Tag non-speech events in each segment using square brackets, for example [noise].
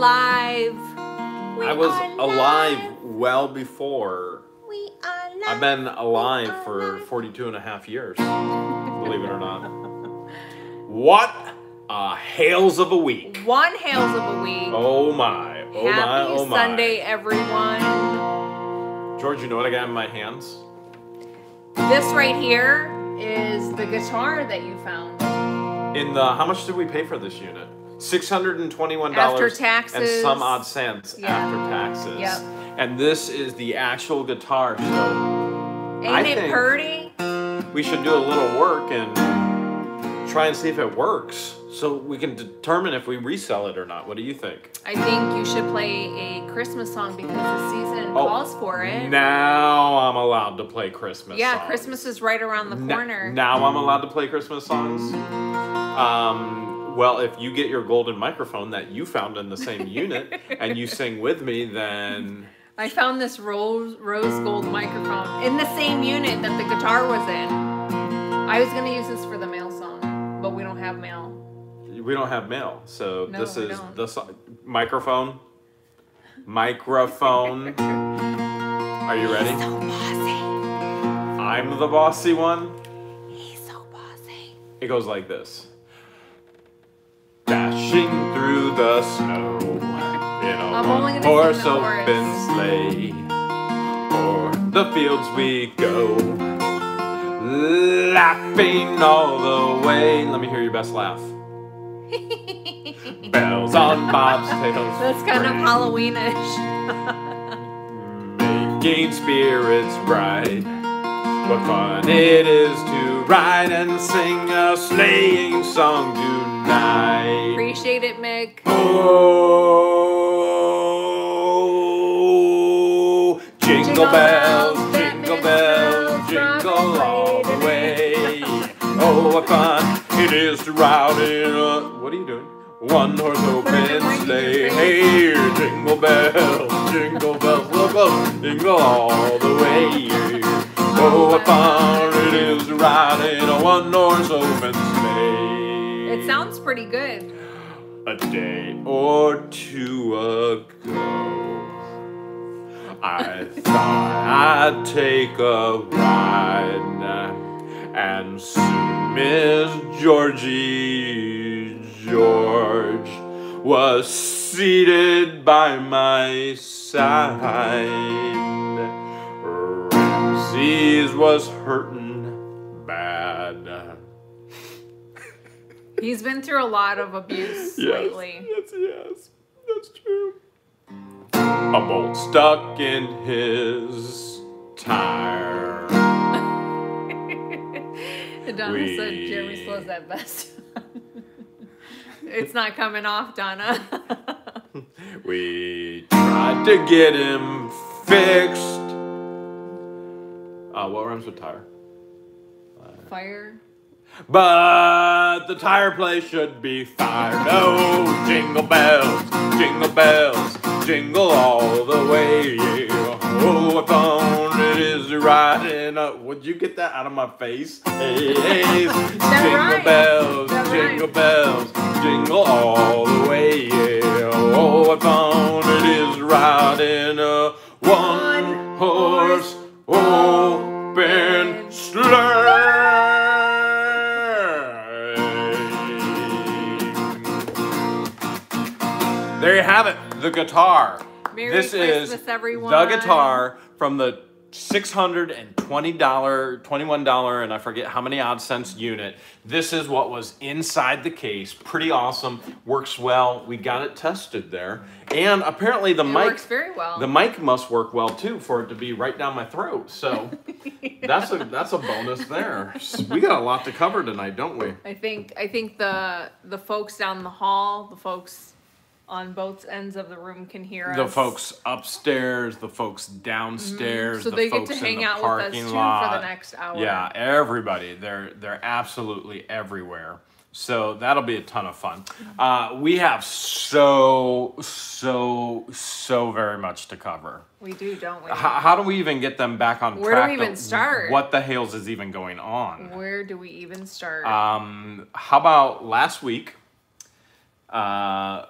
alive. We I was are alive well before. We are alive. I've been alive for alive. 42 and a half years, believe it or not. What a hails of a week. One hails of a week. Oh my, oh Happy my, oh my. Sunday, everyone. George, you know what I got in my hands? This right here is the guitar that you found. In the, how much did we pay for this unit? $621 After and some odd cents Yeah. after taxes. Yep. And this is the actual guitar, so Ain't I it think- purty? we should do a little work and try and see if it works so we can determine if we resell it or not. What do you think? I think you should play a Christmas song because the season Oh, calls for it. Now I'm allowed to play Christmas yeah, songs. Christmas is right around the corner. now I'm allowed to play Christmas songs. Um, well, if you get your golden microphone that you found in the same unit [laughs] and you sing with me, then I found this rose rose gold microphone in the same unit that the guitar was in. I was gonna use this for the mail song, but we don't have mail. we don't have mail. So No, this is don't. the so- microphone. Microphone. Are you ready? He's So bossy. I'm the bossy one. He's so bossy. It goes like this. Dashing through the snow in a I'm only horse open sleigh. O'er the fields we go, laughing all the way. Let me hear your best laugh. [laughs] Bells on bobtails. That's kind of Halloweenish. Making spirits bright. What fun it is to ride and sing a sleighing song tonight. Appreciate it, Mick. Oh, jingle Jingle bells, bells, jingle bells, jingle all the way. Oh, what fun it is to ride in a. What are you doing? One horse open sleigh. Hey, jingle bells, jingle bells, jingle all the way. Oh, it is to ride in a one horse open sleigh. It sounds pretty good. A day or two ago, I thought I'd take a ride, and soon Miss Georgie George was seated by my side. Ramses was hurting bad. He's been through a lot of abuse lately. Yes, yes, that's true. A bolt stuck in his tire. [laughs] Donna We- said Jeremy slows that best. [laughs] it's not coming off, Donna. [laughs] We tried to get him fixed. Uh, what rhymes with tire? Fire. But the tire place should be fire. Oh, jingle bells, jingle bells, jingle all the way. Oh, what fun it is in a. Would you get that out of my face? Hey, hey, jingle bells, That jingle bells, jingle all the way. Oh, what fun it is in a one horse sleigh. There you have it, the guitar. Merry this Christmas, is everyone. the guitar from the $620, $21, and I forget how many odd cents unit. This is what was inside the case. Pretty awesome. Works well. We got it tested there. And apparently the It mic works very well. the mic must work well too for it to be right down my throat. So [laughs] that's a that's a bonus there. We got a lot to cover tonight, don't we? I think I think the the folks down the hall, the folks on both ends of the room can hear The us. The folks upstairs, the folks downstairs, Mm-hmm. So the they get folks to hang out with us too lot. for the next hour. Yeah, everybody. They're they're absolutely everywhere. So that'll be a ton of fun. Uh, we have so so so very much to cover. We do, don't we? How, how do we even get them back on Where do we track? even start? What the hails is even going on? Where do we even start? Um, how about last week? Uh,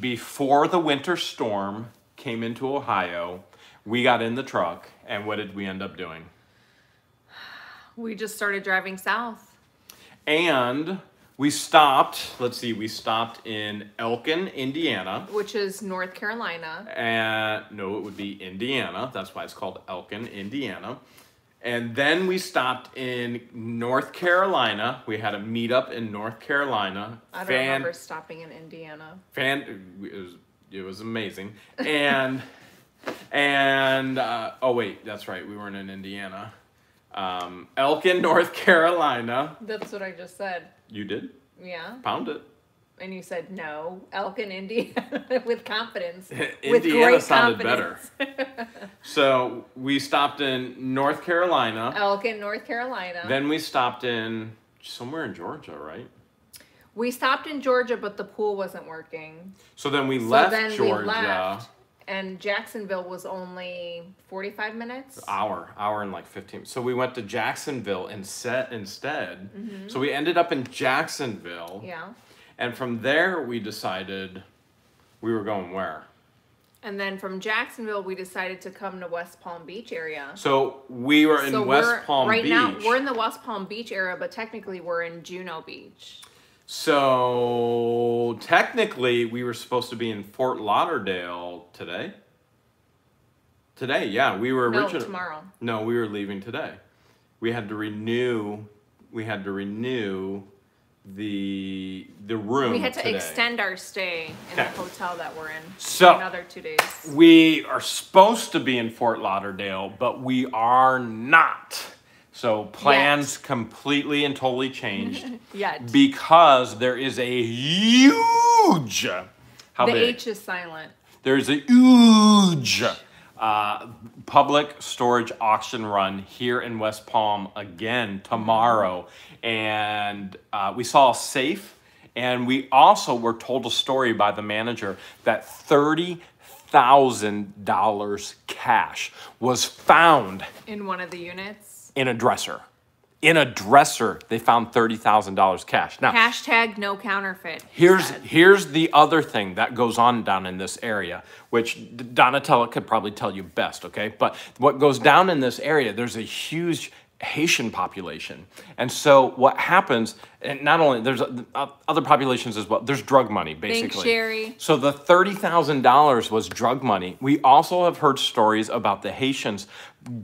before the winter storm came into Ohio, we got in the truck, and what did we end up doing? We just started driving south. And we stopped, let's see, we stopped in Elkin, Indiana. Which is North Carolina. And no, it would be Indiana. That's why it's called Elkin, Indiana. And then we stopped in North Carolina. We had a meetup in North Carolina. I don't Fan- remember stopping in Indiana. fan it was it was amazing and [laughs] and uh, oh wait that's right we weren't in indiana um, elkin [laughs] north carolina That's what I just said. You did Yeah. pound it And you said no. Elkin, Indiana, [laughs] with confidence. [laughs] with Indiana great sounded confidence. [laughs] so we stopped in north carolina Elkin North Carolina. then we stopped in somewhere in georgia right we stopped in Georgia, but the pool wasn't working. so then we So left then georgia we left, and Jacksonville was only 45 minutes. hour hour and like 15 so we went to jacksonville and set instead Mm-hmm. so we ended up in jacksonville Yeah. And from there, we decided we were going where? And then from Jacksonville, we decided to come to West Palm Beach area. So we were in so West we're, Palm right Beach. now, we're in the West Palm Beach area, but technically we're in Juno Beach. So technically, we were supposed to be in Fort Lauderdale today. Today, yeah, we were No, originally. tomorrow. No, we were leaving today. We had to renew. We had to renew the the room. We had to today. extend our stay in the hotel that we're in So- for another two days. We are supposed to be in Fort Lauderdale, but we are not. So plans completely and totally changed [laughs] Yet. because there is a huge how the big? H is silent. There's a huge uh, public storage auction run here in West Palm again tomorrow. And uh, we saw a safe, and we also were told a story by the manager that $30,000 cash was found In one of the units. In a dresser. In a dresser, they found $30,000 cash. Now, Hashtag no counterfeit. Here's said. here's the other thing that goes on down in this area, which Donatella could probably tell you best, okay? But what goes down in this area, there's a huge Haitian population, and so what happens, and not only there's uh, other populations as well. There's drug money, basically. Thanks, Sherry. So the thirty thousand dollars was drug money. We also have heard stories about the Haitians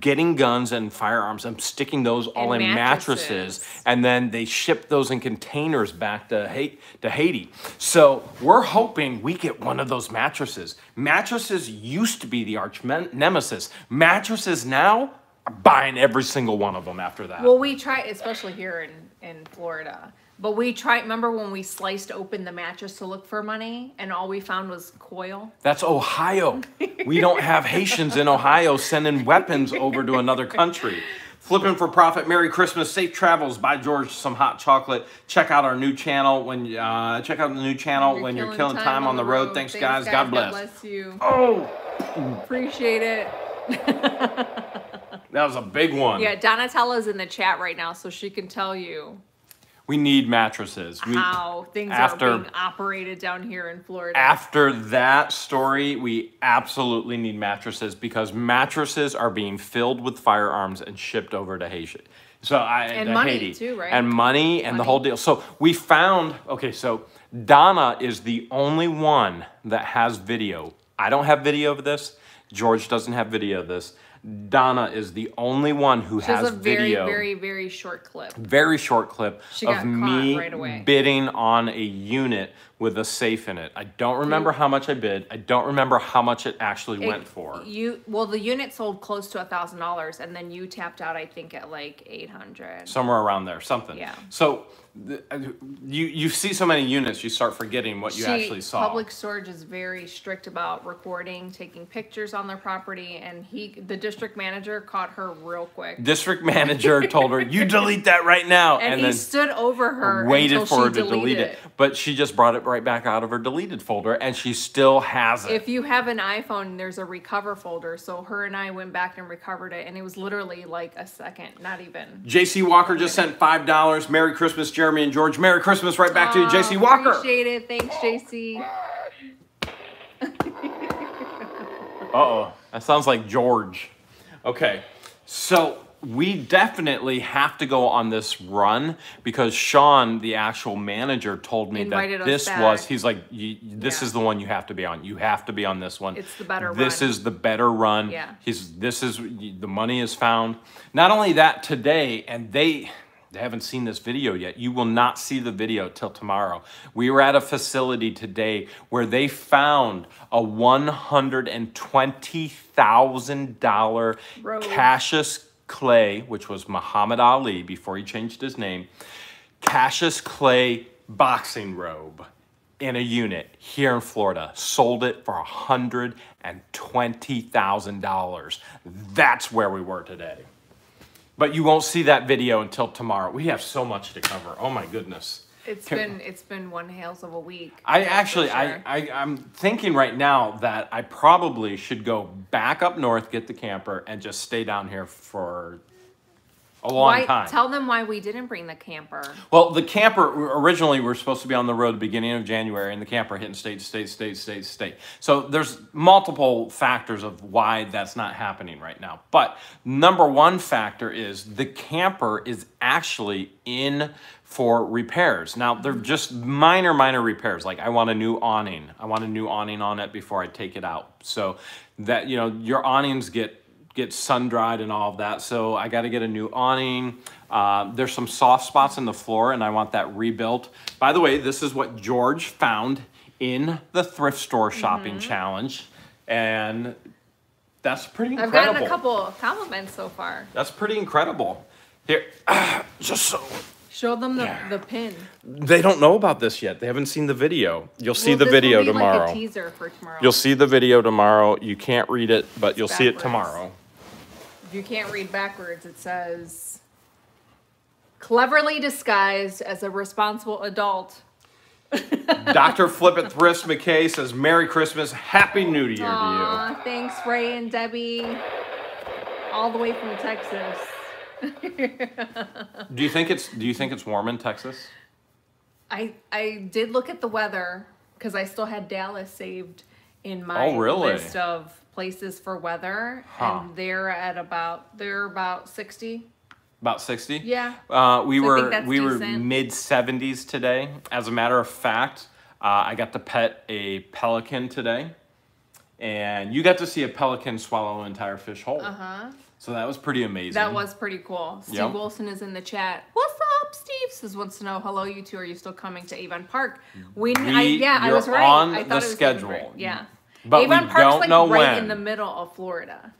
getting guns and firearms and sticking those all And in mattresses mattresses. and then they ship those in containers back to Haiti, to Haiti. So we're hoping we get one of those mattresses. Mattresses used to be the arch nemesis. Mattresses now buying every single one of them after that. Well, we try, especially here in, in Florida. But we tried, remember when we sliced open the mattress to look for money and all we found was coil? That's Ohio. We don't have Haitians in Ohio sending weapons over to another country. Flipping for profit. Merry Christmas. Safe travels. Buy George some hot chocolate. Check out our new channel when uh, check out the new channel when you're killing time, on the road. Thanks, guys. God bless. God bless you. Oh, Appreciate it. [laughs] that was a big one. Yeah, Donatella's in the chat right now, so she can tell you We need mattresses. We, how things after- are being operated down here in Florida. after that story, we absolutely need mattresses because mattresses are being filled with firearms and shipped over to Haiti. So I And money, Haiti. too, right? And money and the whole deal. So we found okay. So Donna is the only one that has video. I don't have video of this. George doesn't have video of this. Donna is the only one who She has has a very, video very, very short clip. very short clip She of me right away. bidding on a unit with a safe in it. I don't remember how much I bid. I don't remember how much it actually went for. You well, the unit sold close to a thousand dollars, and then you tapped out, I think, at like eight hundred. Somewhere around there, something. Yeah. So you you see so many units, you start forgetting what you actually saw. Public storage is very strict about recording, taking pictures on their property, and he, the district manager, caught her real quick. District manager [laughs] told her, "You delete that right now," And, and, he then stood over her, waited until for her to delete deleted it. But she just brought it right back out of her deleted folder and she still has it. If you have an iPhone, there's a recover folder. So her and I went back and recovered it and it was literally like a second, not even. JC Walker just sent $5. Merry Christmas, Jeremy and George. Merry Christmas right back oh, to you, JC Walker. Appreciate it. Thanks, JC. Uh-oh. That sounds like George. Okay. So we definitely have to go on this run because Sean, the actual manager, told me Invited that this back. was. He's like, "This Yeah. is the one you have to be on. You have to be on this one. It's the better This run." is the better run. Yeah. He's. This is the money is found. Not only that, today, and they. They haven't seen this video yet. You will not see the video till tomorrow. We were at a facility today where they found a one hundred and twenty thousand dollar Robe. Cassius Clay, which was Muhammad Ali before he changed his name. Cassius Clay boxing robe in a unit here in Florida. Sold it for hundred and twenty thousand dollars. That's where we were today. But you won't see that video until tomorrow. We have so much to cover. Oh my goodness. It's been it's been one hails of a week. I actually, sure. I, I, I'm thinking right now that I probably should go back up north, get the camper, and just stay down here for a long why, time. Tell them why we didn't bring the camper. well, the camper originally we were supposed to be on the road the beginning of January, and the camper hitting state, state, state, state, state. So there's multiple factors of why that's not happening right now. But number one factor is the camper is actually in for repairs. Now they're just minor, minor repairs. Like I want a new awning. I want a new awning on it before I take it out. So that you know your awnings get get sun dried and all of that. So I got to get a new awning. Uh, there's some soft spots in the floor, and I want that rebuilt. By the way, this is what George found in the thrift store shopping challenge, and that's pretty incredible. I've gotten a couple compliments so far. That's pretty incredible. Here, [clears throat] just so Show them the, Yeah. the pin. they don't know about this yet. They haven't seen the video. You'll see Well, the video tomorrow. Like a teaser for tomorrow. You'll see the video tomorrow. You can't read it, but you'll see it tomorrow. If you can't read backwards, it says cleverly disguised as a responsible adult. [laughs] Dr. Flippet Thrifts McKay says, Merry Christmas, Happy New Year to you. Thanks, Ray and Debbie, all the way from Texas. Do you think it's do you think it's warm in Texas? I I did look at the weather because I still had Dallas saved in my Oh, really? list of places for weather, Huh. and they're at about they're about sixty. About 60? Yeah. Uh, we So were we were mid 70s today. As a matter of fact, uh, I got to pet a pelican today. And you got to see a pelican swallow an entire fish whole. Uh huh. So that was pretty amazing. That was pretty cool. Steve Yep. Wilson is in the chat. What's up, Steve? Says wants to know. Hello, you two. Are you still coming to Avon Park? We, I, yeah, I was right. on I the thought it was schedule. Yeah. But Avon we Park's don't like know right when. in the middle of Florida.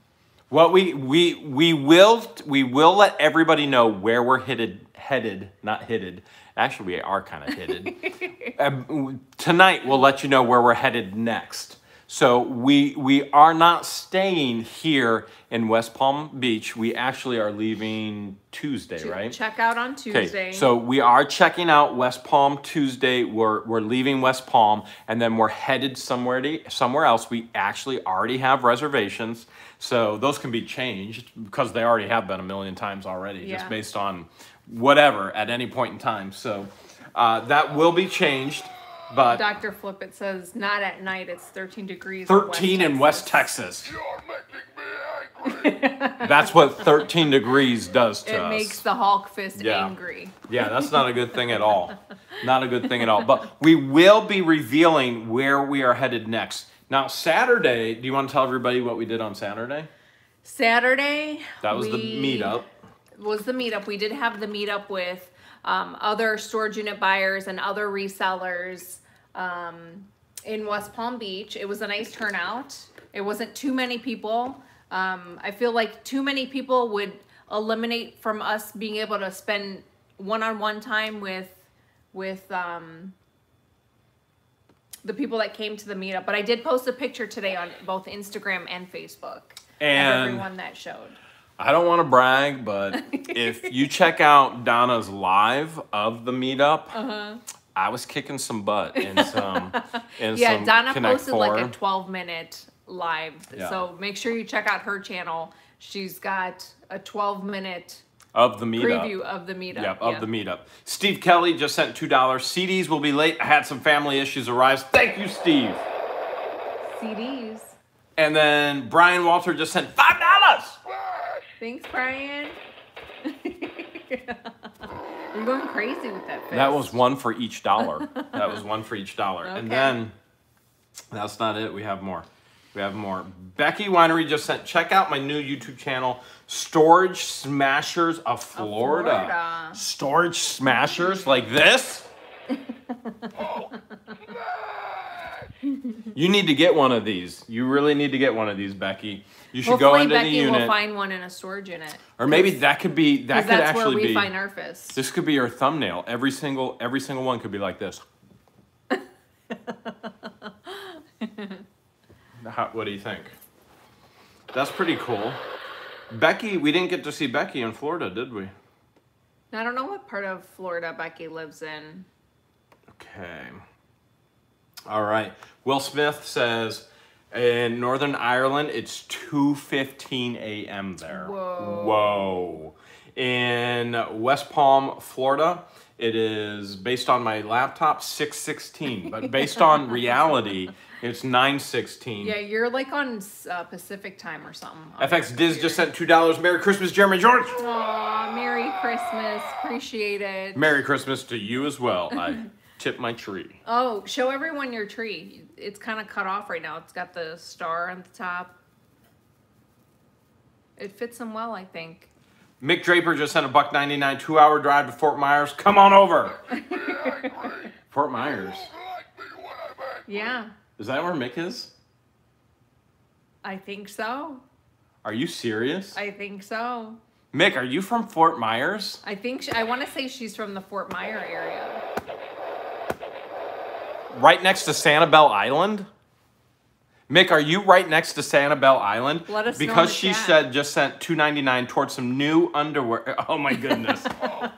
What we we we will we will let everybody know where we're headed headed not headed. Actually, we are kind of headed. [laughs] Um, tonight we'll let you know where we're headed next. So we we are not staying here in West Palm Beach. We actually are leaving Tuesday, right? Check out on Tuesday. Okay, so we are checking out West Palm Tuesday. We're we're leaving West Palm, and then we're headed somewhere to somewhere else. We actually already have reservations, so those can be changed because they already have been a million times already, Yeah. just based on whatever at any point in time. So uh, that will be changed, but Dr. Flippet says not at night. It's 13 degrees. in 13 in West Texas. [laughs] [laughs] That's what 13 degrees does to us. It us. makes the Hulk fist Yeah. angry. Yeah, that's not a good thing at all. [laughs] Not a good thing at all. But we will be revealing where we are headed next. Now, Saturday, do you want to tell everybody what we did on Saturday? Saturday. That was the we- meetup. was the meetup. We did have the meetup with um, other storage unit buyers and other resellers um, in West Palm Beach. It was a nice turnout. It wasn't too many people. Um, I feel like too many people would eliminate from us being able to spend one-on-one time with with um, the people that came to the meetup. But I did post a picture today on both Instagram and Facebook And- everyone that showed. I don't want to brag, but [laughs] if you check out Donna's live of the meetup, I was kicking some butt in [laughs] some in Uh-huh. Yeah, some Donna Connect posted 4. like a 12 minute live. Yeah. So make sure you check out her channel. She's got a 12 minute of the meetup. preview of the meetup. Yep, of the meetup. Steve Kelly just sent two dollars. CDs will be late. I had some family issues arise. Thank you, Steve. CDs. And then Brian Walter just sent five dollars. Thanks, Brian. [laughs] You're going crazy with that. Fist. That was one for each dollar. [laughs] that was one for each dollar. And then that's not it. We have more. We have more. Becky Winery just sent. Check out my new YouTube channel, Storage Smashers of Florida. Florida. Storage Smashers like this. [laughs] you need to get one of these. You really need to get one of these, Becky. You should go Hopefully, into Becky the unit, will find one in a storage unit. or maybe that could be that could that's where actually we be. find our fists. This could be your thumbnail. Every single every single one could be like this. [laughs] How, what do you think? That's pretty cool. Becky, we didn't get to see Becky in Florida, did we? I don't know what part of Florida Becky lives in. Okay. All right. Will Smith says in Northern Ireland it's 2:15 a.m. there. Whoa. Whoa. In West Palm, Florida, it is based on my laptop 6:16, but based on [laughs] reality, it's 9:16. Yeah, you're like on uh, Pacific time or something. FX Diz just sent two dollars. Merry Christmas, Jeremy George. Aw, Merry Christmas. Appreciate it. Merry Christmas to you as well. I [laughs] tip my tree. Oh, show everyone your tree. It's kind of cut off right now. It's got the star on the top. It fits them well, I think. Mick Draper just sent a buck 99 two hour drive to Fort Myers. Come on over. [laughs] Fort Myers. Yeah, Is that where Mick is? I think so. Are you serious? I think so. Mick, are you from Fort Myers? I think she, I want to say she's from the Fort Myer area. Right next to Sanibel Island? Mick, are you right next to Sanibel Island? Let us know because the she chat. said just sent 299 towards some new underwear. [laughs] Oh my goodness. [laughs] Oh,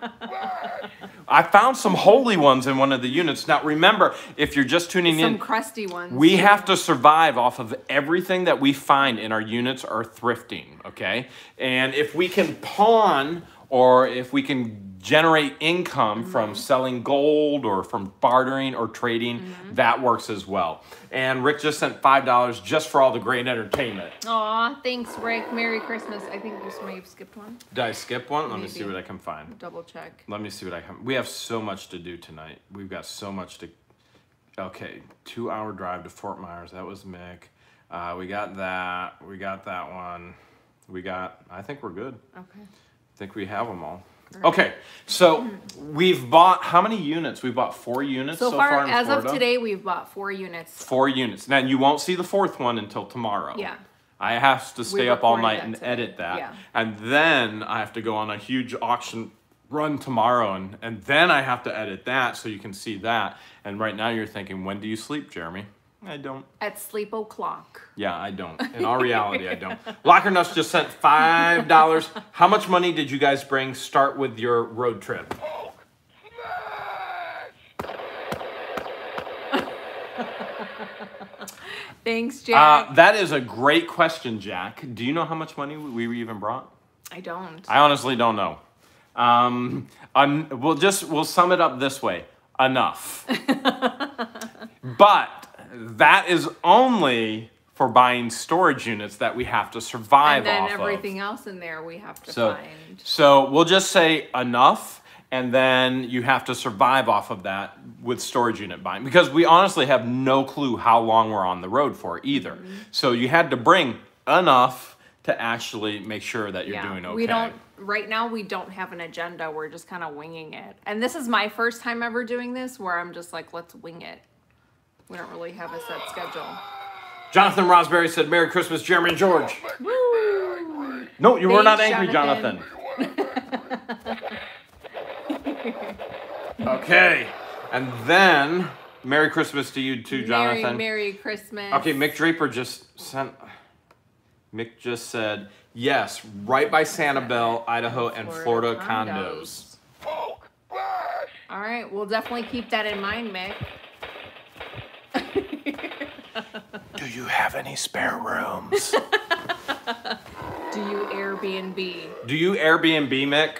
I found some holy ones in one of the units. Now remember, if you're just tuning Some in, crusty ones. We have to survive off of everything that we find in our units or thrifting, okay? And if we can pawn or if we can generate income from selling gold or from bartering or trading, that works as well. And Rick just sent $5 just for all the great entertainment. Aw, thanks, Rick. Merry Christmas. I think this may have skipped one. Did I skip one? Let me see what I can find. Double check. Let me see what I can. We have so much to do tonight. We've got so much to. Okay, two hour drive to Fort Myers. That was Mick. Uh, we got that. We got that one. We got. I think we're good. Okay. I think we have them all. Okay, so we've bought how many units? We've bought four units So, so, far, in as Florida. of today, we've bought four units. Four units. Now you won't see the fourth one until tomorrow. Yeah. I have to stay up all night and today. edit that. Yeah. And then I have to go on a huge auction run tomorrow and, and then I have to edit that so you can see that. And right now you're thinking, when do you sleep, Jeremy? I don't. At sleep o'clock. Yeah, I don't. In all reality, I don't. [laughs] Locker Nuts just sent five dollars. How much money did you guys bring? Start with your road trip. [laughs] Thanks, Jack. Uh, that is a great question, Jack. Do you know how much money we we even brought? I don't. I honestly don't know. Um, un- we'll just we'll sum it up this way: enough. [laughs] but that is only for buying storage units that we have to survive and then everything of. else in there we have to So, find. so we'll just say enough, and then you have to survive off of that with storage unit buying because we honestly have no clue how long we're on the road for either. Mm-hmm. So you had to bring enough to actually make sure that you're doing okay. We don't right now we don't have an agenda. We're just kind of winging it. And this is my first time ever doing this where I'm just like let's wing it. We don't really have a set schedule. Jonathan Rosberry said, "Merry Christmas, Jeremy and George." Woo! No, you were not angry, Jonathan. Jonathan. [laughs] okay, and then Merry Christmas to you too, Jonathan. Merry Merry Christmas. Okay, Mick Draper just sent. Mick just said yes, right by Sanibel, Idaho, and Florida, condos. All right, we'll definitely keep that in mind, Mick. Do you have any spare rooms? [laughs] Do you Airbnb? Do you Airbnb, Mick?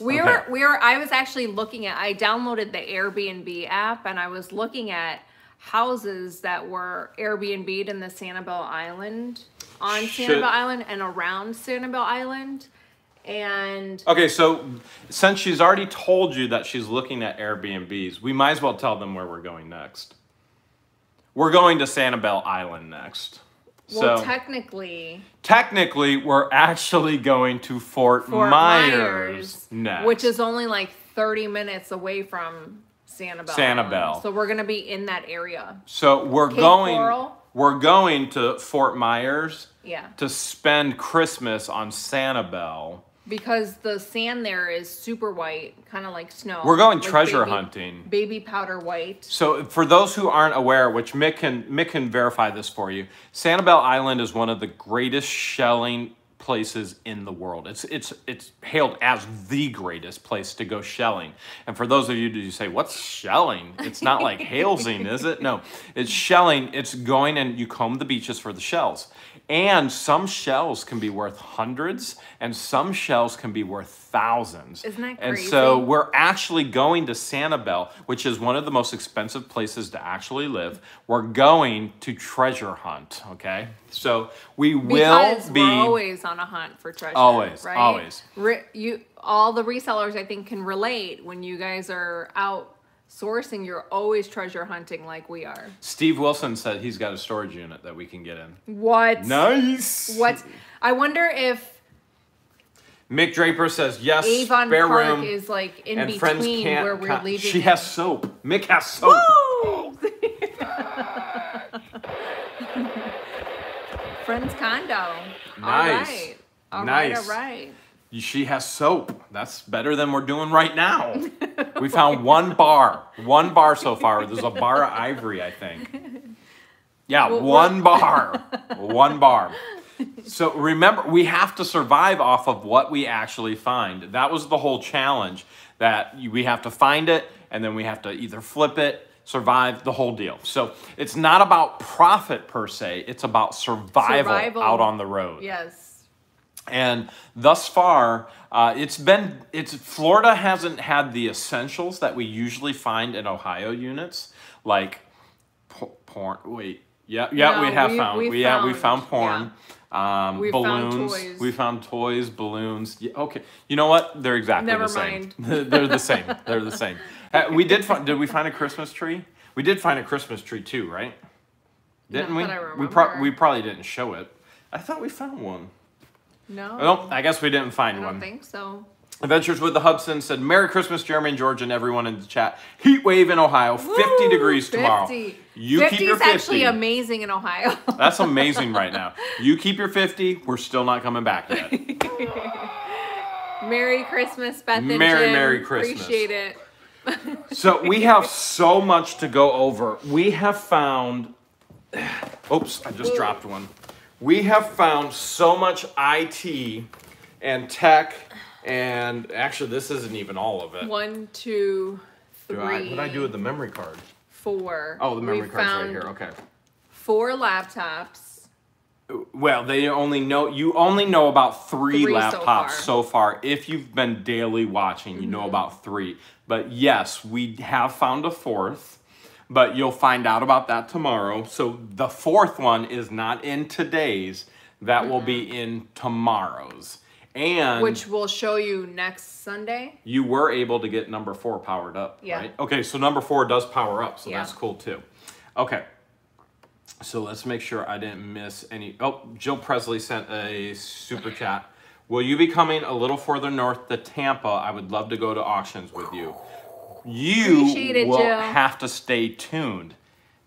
We Okay. were we were I was actually looking at I downloaded the Airbnb app and I was looking at houses that were Airbnb'd in the Sanibel Island, on Should- Sanibel Island and around Sanibel Island. And Okay, so since she's already told you that she's looking at Airbnbs, we might as well tell them where we're going next. We're going to Sanibel Island next. well, so technically, technically, we're actually going to Fort, Fort Myers, Myers, next. which is only like 30 minutes away from Sanibel. Sanibel. Island. So we're going to be in that area. so we're Cape going. Coral? We're going to Fort Myers Yeah. to spend Christmas on Sanibel. Because the sand there is super white, kind of like snow. We're going like treasure baby- hunting. Baby powder white. So, for those who aren't aware, which Mick can Mick can verify this for you, Sanibel Island is one of the greatest shelling places in the world. It's it's it's hailed as the greatest place to go shelling. And for those of you who say, "What's shelling?" It's not like [laughs] hailsing, is it? No, it's shelling. It's going and you comb the beaches for the shells. And some shells can be worth hundreds, and some shells can be worth thousands. Isn't that crazy? And so we're actually going to Sanibel, which is one of the most expensive places to actually live. We're going to treasure hunt, okay? So we will Because be we're always on a hunt for treasure. Always, right? always. Re- you, all the resellers, I think, can relate when you guys are out sourcing. You're always treasure hunting like we are. Steve Wilson said he's got a storage unit that we can get in. What? Nice. What? I wonder if Mick Draper says yes, Avon spare Park room. is like in and between where we're con- leaving. she has soap. Mick has soap. Woo! [laughs] Friend's condo. Nice. All right. All right, Nice. all right. She has soap. That's better than we're doing right now. we found one bar. One bar so far. There's a bar of ivory, I think. Yeah, Well, one bar. one bar. So remember, we have to survive off of what we actually find. That was the whole challenge that we have to find it and then we have to either flip it, survive the whole deal. So it's not about profit per se, it's about survival, Survival. out on the road. Yes. And thus far, uh, it's been it's Florida hasn't had the essentials that we usually find in Ohio units, like po- porn. Wait, yeah, yeah, No, we have we- found. we We, yeah, we found- found porn. Um, We found balloons. toys. We found toys, balloons. Yeah, okay, you know what? They're exactly Never the same. mind. [laughs] They're the same. They're the same. [laughs] Uh, we did find. Did we find a Christmas tree? We did find a Christmas tree too, right? Didn't Not we? we pro- we probably didn't show it. I thought we found one. No. Well, I guess we didn't find I one. don't think so. Adventures with the Hudson said, Merry Christmas, Jeremy and George, and everyone in the chat. Heat wave in Ohio, 50 Woo! degrees tomorrow. 50. You 50 keep your is 50. actually amazing in Ohio. [laughs] That's amazing right now. You keep your 50. We're still not coming back yet. [laughs] Merry Christmas, Beth and Merry, Jim. Merry Christmas. Appreciate it. [laughs] So we have so much to go over. We have found. [sighs] Oops, I just Ooh. dropped one. We have found so much IT and tech, and actually, this isn't even all of it. One, two, three. Do I, what did I do with the memory card? Four. Oh, the memory we card's right here. Okay. Four laptops. Well, they only know you only know about three, Three so laptops far. so far. If you've been daily watching, you know Mm-hmm. about three. But yes, we have found a fourth, but you'll find out about that tomorrow. So the fourth one is not in today's. That will be in tomorrow's. And Mm-hmm. Which we'll show you next Sunday. you were able to get number four powered up, Yeah. right? Okay, so number four does power up, so Yeah. that's cool too. Okay, so let's make sure I didn't miss any. Oh, Jill Presley sent a super chat. Will you be coming a little further north to Tampa? I would love to go to auctions with you. You Appreciate it, will Jill. have to stay tuned.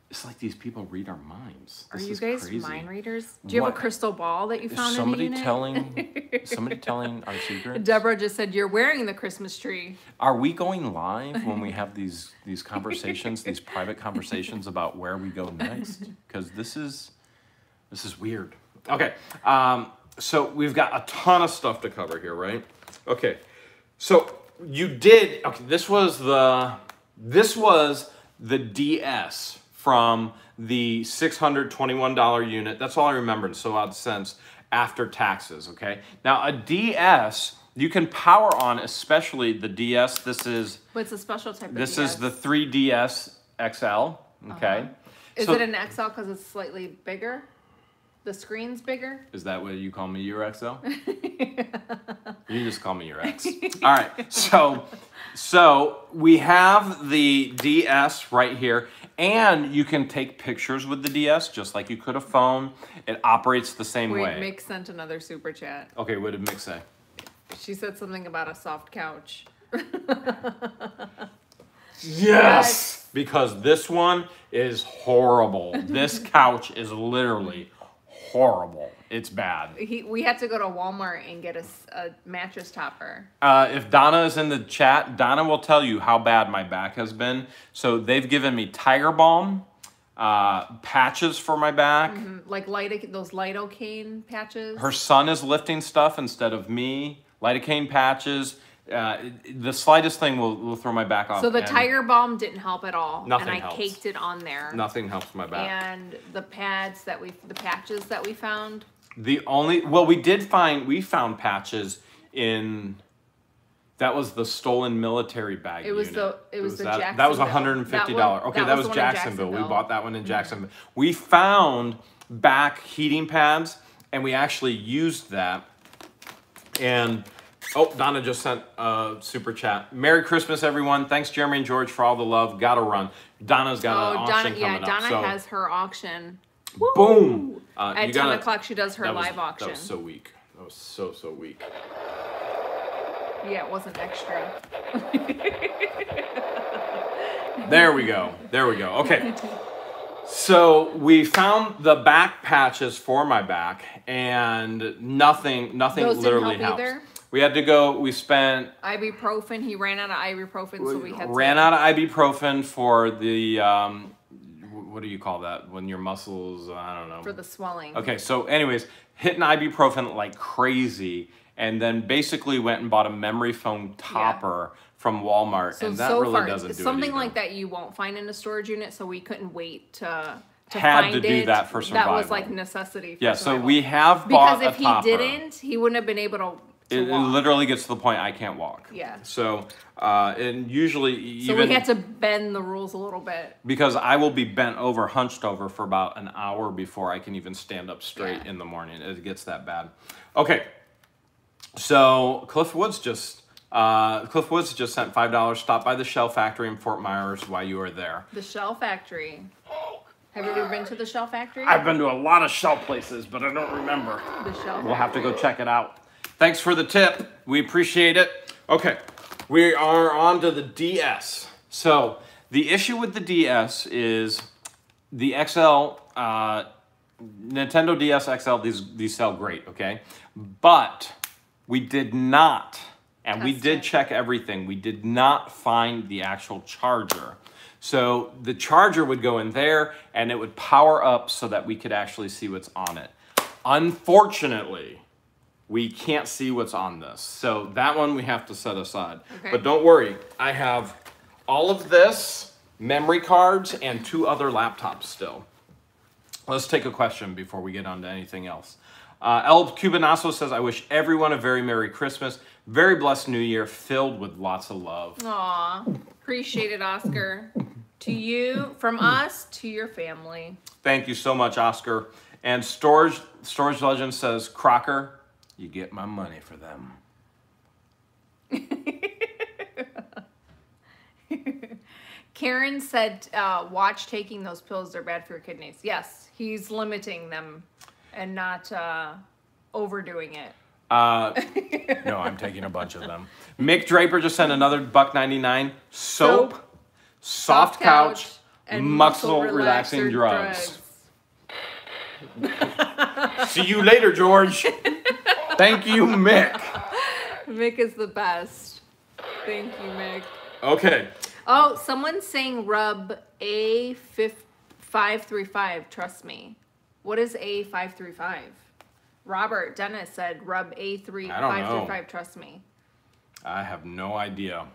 It's like these people read our minds. Are This you guys crazy. mind readers? Do you have a crystal ball that you Is found somebody in the unit? telling [laughs] somebody telling our secrets? Deborah just said you're wearing the Christmas tree. Are we going live when we [laughs] have these these conversations, these private conversations about where we go next? Because this is this is weird. Okay, um, so we've got a ton of stuff to cover here, right? Okay, so you did. Okay, this was the this was the DS from the six hundred twenty one dollar unit. That's all I remembered. So odd cents after taxes. Okay, now a DS. You can power on, especially the DS. This is it's a special type of this DS. is the 3DS XL, okay? Uh-huh. Is So- it an XL because it's slightly bigger? The screen's bigger? Is that what you call me, your XL? [laughs] you just call me your ex. [laughs] All right. So, so we have the DS right here, and you can take pictures with the DS just like you could a phone. It operates the same Wait, way. Mick sent another super chat. okay, what did Mick say? She said something about a soft couch. [laughs] Yes. Because this one is horrible. this couch is literally horrible. It's bad. He, we had to go to Walmart and get a mattress topper. Uh, if Donna is in the chat, Donna will tell you how bad my back has been. So they've given me Tiger Balm, uh, patches for my back. Like light, those lidocaine patches. Her son is lifting stuff instead of me. Lidocaine patches. Uh, the slightest thing will, will throw my back off. so the Tiger Balm didn't help at all. Nothing And I helps. caked it on there. Nothing helps my back. And the pads that we, the patches that we found. The only well, we did find we found patches in. That was the stolen military bag. It was unit. the- it was the that, that was Jacksonville. hundred and fifty That dollars. one- Okay, that that, was was, the one in Jacksonville. We Jacksonville. bought that one in Jacksonville. We found back heating pads, and we actually used that. And oh, Donna just sent a super chat. Merry Christmas, everyone! Thanks, Jeremy and George, for all the love. Gotta run. Donna's got an Oh, auction Donna, yeah, coming Donna up. So has her auction. boom. Uh, At you 10 gotta- o'clock, she does her that was- live auction. That was so weak. That was so so weak. Yeah, it wasn't extra. [laughs] There we go. There we go. Okay. So we found the back patches for my back, and nothing, nothing Those literally help helps. We had to go. We spent Ibuprofen. He ran out of ibuprofen, so we had to ran out of ibuprofen for the um, what do you call that when your muscles? I don't know. for the swelling. Okay, so anyways, hitting ibuprofen like crazy, and then basically went and bought a memory foam topper from Walmart, So and that so really far, doesn't do something like that you won't find in a storage unit. So we couldn't wait to to Had find to do it. that for survival. That was like necessity. For Yeah, so we have bought because if he didn't, he wouldn't have been able to. To It, it literally gets to the point I can't walk. Yeah. So, uh, and usually So even we had to bend the rules a little bit. because I will be bent over, hunched over for about an hour before I can even stand up straight Yeah. in the morning. It gets that bad. Okay. So Cliff Woods just uh, Cliff Woods just sent five dollars. Stop by the Shell Factory in Fort Myers while you are there. The Shell Factory. Have you ever been to the Shell Factory? I've been to a lot of Shell places, but I don't remember. the Shell. We'll have to go check it out. Thanks for the tip. We appreciate it. Okay, we are on to the DS. So the issue with the DS is the XL, uh, Nintendo DS XL. These these sell great. Okay, but we did not, and we did it. check everything. We did not find the actual charger. So the charger would go in there and it would power up so that we could actually see what's on it. Unfortunately, we can't see what's on this. So that one we have to set aside. Okay. But don't worry, I have all of this, memory cards, and two other laptops still. Let's take a question before we get on to anything else. Uh, El Cubanasso says, I wish everyone a very Merry Christmas, very blessed New Year, filled with lots of love. Aw, appreciate it, Oscar. to you, from us to your family. Thank you so much, Oscar. And Storage Storage Legend says, Crocker, you get my money for them. [laughs] Karen said, uh, "Watch taking those pills; they're bad for your kidneys." Yes, he's limiting them and not uh, overdoing it. Uh, no, I'm taking a bunch of them. Mick Draper just sent another buck 99. Soap, Soap, soft, couch, muscle relaxing relaxer drugs. [laughs] See you later, George. [laughs] Thank you, Mick. [laughs] Mick is the best. Thank you, Mick. Okay. Oh, someone's saying rub A five three five. Trust me. What is A five three five? Robert Dennis said rub A three I don't five know. three five. Trust me. I have no idea.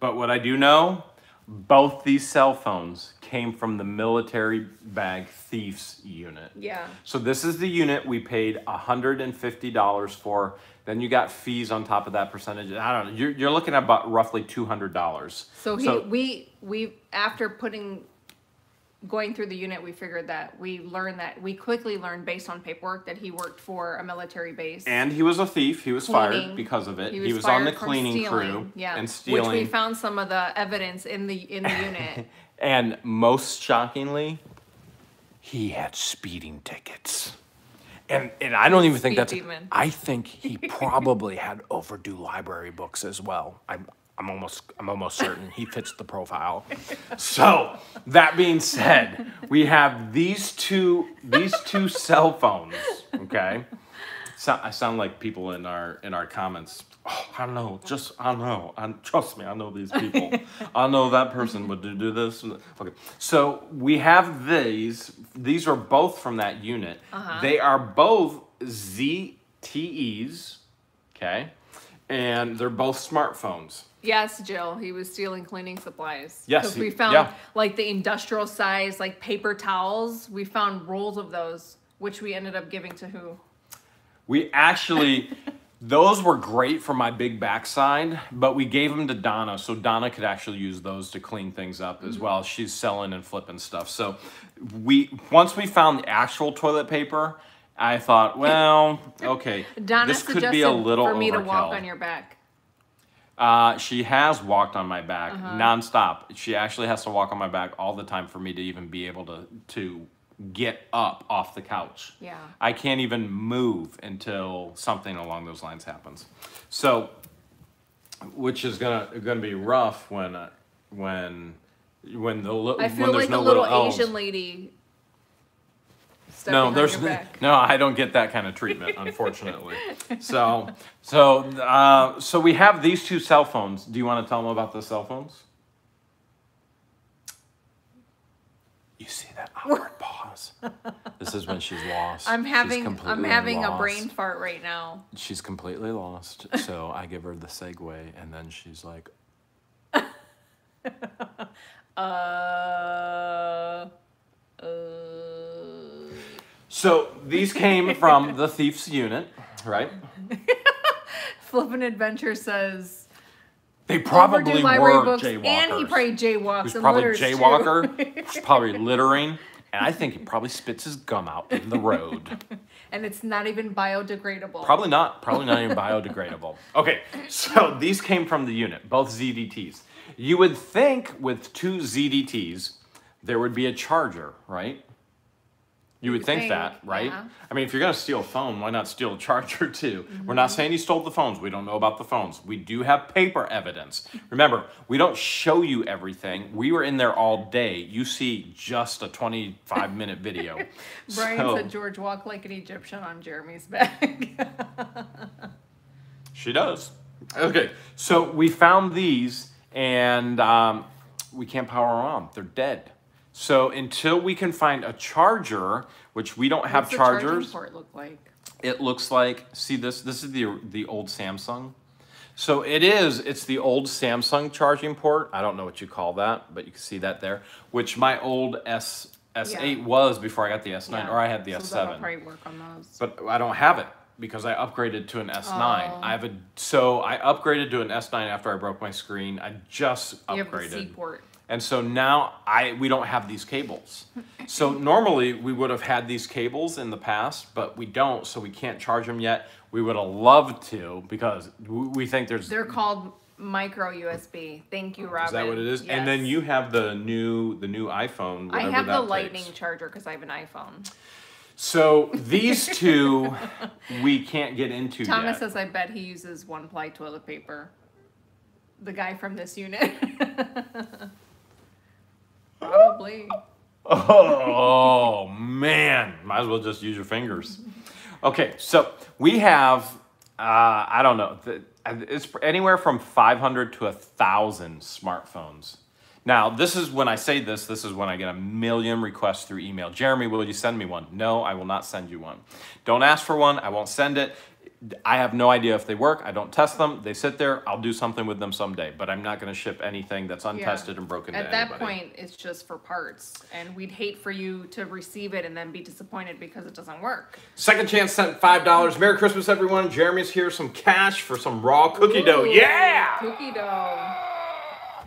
But what I do know, both these cell phones came from the military bag thieves unit. Yeah. So this is the unit we paid $150 for. Then you got fees on top of that percentage. I don't know. You're, you're looking at about roughly $200. So he we we after putting going through the unit, we figured that we learned that we quickly learned based on paperwork that he worked for a military base. And he was a thief. He was fired because of it. He He was was, on the cleaning stealing, crew yeah, and Which we found some of the evidence in the in the unit. [laughs] And most shockingly, he had speeding tickets. And and I don't even think Speed that's demon. I think he [laughs] probably had overdue library books as well. I'm I'm almost I'm almost certain he fits the profile. So, that being said, we have these two these two cell phones, okay? So, I sound like people in our in our comments. Oh, I don't know. Just I know. I, trust me, I know these people. [laughs] I know that person would do, do this. Okay, so we have these. These are both from that unit. Uh-huh. They are both ZTEs. Okay, and they're both smartphones. Yes, Jill, he was stealing cleaning supplies. Yes, because we found yeah. like the industrial size like paper towels. We found rolls of those, which we ended up giving to who? We actually, [laughs] those were great for my big backside, but we gave them to Donna so Donna could actually use those to clean things up as mm-hmm. well. She's selling and flipping stuff. So we once we found the actual toilet paper, I thought, [laughs] well, okay, Donna this could be a little for me to walk overkill. on your back. Uh, she has walked on my back Uh-huh. nonstop. She actually has to walk on my back all the time for me to even be able to to get up off the couch. Yeah. I can't even move until something along those lines happens. So, which is gonna gonna be rough when uh, when when the I feel when there's like no a little L's. Asian lady. No, there's [laughs] no. I don't get that kind of treatment, unfortunately. [laughs] so, so, uh, so we have these two cell phones. Do you want to tell them about the cell phones? You see that awkward [laughs] pause. This is when she's lost. I'm having I'm having a brain fart right now. She's completely lost. So I give her the segue, and then she's like, Uh, uh, "So these came from the thief's unit, right? [laughs] Flippin' Adventure says They probably were books, jaywalkers. and he probably jaywalks. He's probably jaywalker. [laughs] He's probably littering, and I think he probably spits his gum out in the road. [laughs] and it's not even biodegradable. Probably not. Probably not even biodegradable. Okay, so these came from the unit, both ZTEs. You would think with two ZTEs, there would be a charger, right? You would think, think, that, right? yeah. I mean, if you're gonna steal a phone, why not steal a [laughs] charger too? We're not saying he stole the phones. We don't know about the phones. We do have paper evidence. Remember, we don't show you everything. We were in there all day. You see just a 25 [laughs] minute video. Brian So- said George walked like an Egyptian on Jeremy's back. [laughs] She does. Okay, so we found these and um, we can't power them on. They're dead. So until we can find a charger, which we don't have What's the charging chargers, port look like? it looks like see this this is the the old Samsung. So it is it's the old Samsung charging port. I don't know what you call that, but you can see that there, which my old S S8 Yeah. was before I got the S9 Yeah, or I had the so that'll S7 probably work on those. but I don't have it because I upgraded to an S9. Oh. I have a so I upgraded to an S9 after I broke my screen. I just upgraded. you have the C port. And so now I we don't have these cables. So normally we would have had these cables in the past, but we don't, so we can't charge them yet. We would have loved to because we think there's They're called micro USB. Thank you, Robin. is that what it is? And then you have the new the new iPhone. I have the lightning takes. charger because I have an iPhone. So these two we can't get into Thomas yet. says I bet he uses one ply toilet paper. The guy from this unit. [laughs] Probably. Oh man, might as well just use your fingers. Okay, so we have uh, I don't know, it's anywhere from 500 to a thousand smartphones. Now, this is when I say this, this is when I get a million requests through email. Jeremy, will you send me one? No, I will not send you one. Don't ask for one, I won't send it. I have no idea if they work. I don't test them. They sit there. I'll do something with them someday, but I'm not going to ship anything that's untested and broken At to that anybody. point, it's just for parts, and we'd hate for you to receive it and then be disappointed because it doesn't work. Second chance sent five dollars. Merry Christmas, everyone. Jeremy's here. Some cash for some raw cookie dough. Yeah. Cookie dough.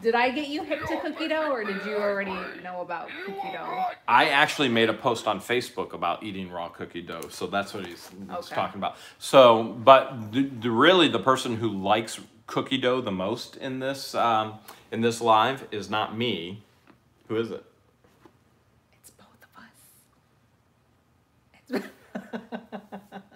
Did I get you hip to cookie dough, or did you already know about cookie dough? I actually made a post on Facebook about eating raw cookie dough, so that's what he's, he's Okay. talking about. So, but the, the, really, the person who likes cookie dough the most in this um, in this live is not me. Who is it? It's both of us. [laughs] [laughs]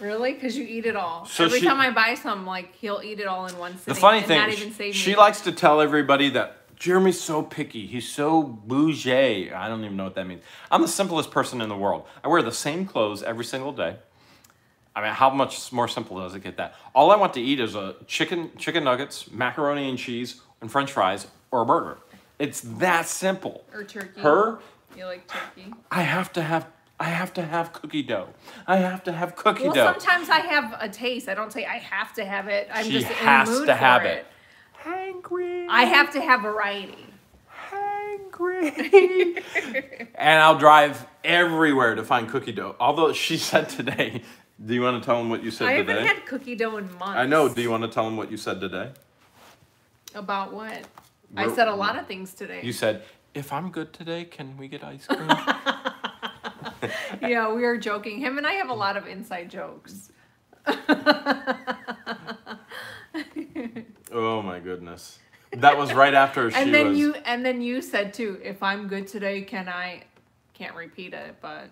Really? Because you eat it all. So Every she- time I buy some, like he'll eat it all in one sitting. The funny thing, not even save she me. likes to tell everybody that Jeremy's so picky. He's so bougie. I don't even know what that means. I'm the simplest person in the world. I wear the same clothes every single day. I mean, how much more simple does it get that? All I want to eat is a chicken, chicken nuggets, macaroni and cheese, and French fries, or a burger. It's that simple. or turkey. Her, You like turkey? I have to have, I have to have cookie dough. I have to have cookie Well, dough. sometimes I have a taste. I don't say I have to have it. I'm She just in has the mood to for have it. it. Hangry. I have to have variety. hangry. [laughs] and I'll drive everywhere to find cookie dough. Although she said today, do you want to tell them what you said today? I haven't had cookie dough in months. I know. Do you want to tell them what you said today? About what? I We're- said a lot of things today. You said, if I'm good today, can we get ice cream? [laughs] [laughs] yeah, we are joking. Him and I have a lot of inside jokes. [laughs] oh my goodness. That was right after she and then was. you and then you said too, if I'm good today, can I can't repeat it, but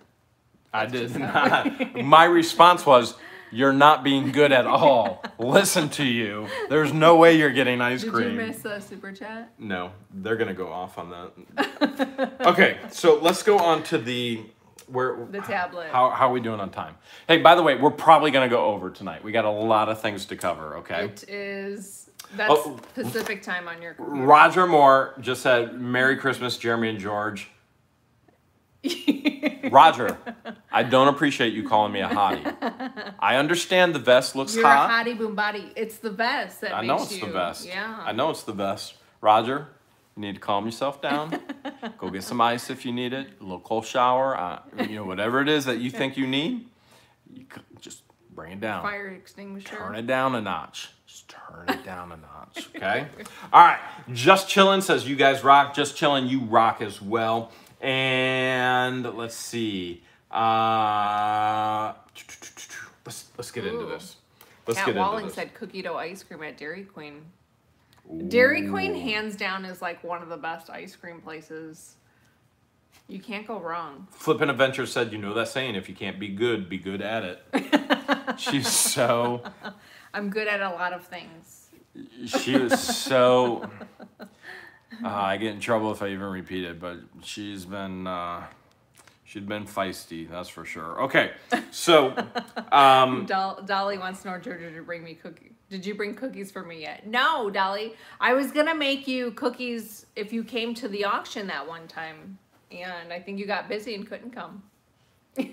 I did not. [laughs] My response was, "You're not being good at all. Listen to you. There's no way you're getting ice did cream." Did you miss a super chat? No, they're gonna go off on that. okay, so let's go on to the where The tablet. How how are we doing on time? Hey, by the way, we're probably gonna go over tonight. We got a lot of things to cover. Okay. It is that's Oh. Pacific time on your computer. Roger Moore just said, "Merry Christmas, Jeremy and George." [laughs] Roger, I don't appreciate you calling me a hottie. [laughs] I understand the vest looks You're hot. a hottie boom body. It's the vest that I makes know it's you. the best. Yeah. I know it's the best. Roger, you need to calm yourself down. [laughs] Go get some ice if you need it. A little cold shower. Uh, you know, whatever it is that you think you need, you just bring it down. Fire extinguisher. Turn it down a notch. Just turn it down a notch. Okay. [laughs] All right. Just chilling says you guys rock. Just chilling, you rock as well. And let's see. Uh, let's let's get into this. Let's Cat get into Walling this. said cookie dough ice cream at Dairy Queen. Dairy Queen, hands down, is like one of the best ice cream places. You can't go wrong. Flippin' Adventure said, "You know that saying: if you can't be good, be good at it." [laughs] She's so. I'm good at a lot of things. She was so. Uh, [laughs] I get in trouble if I even repeat it, but she's been. Uh, she's been feisty, that's for sure. Okay, so. [laughs] Um, Dol- Dolly wants know Georgia to bring me cookie. Did you bring cookies for me yet? No, Dolly. I was gonna make you cookies if you came to the auction that one time, and I think you got busy and couldn't come. [laughs]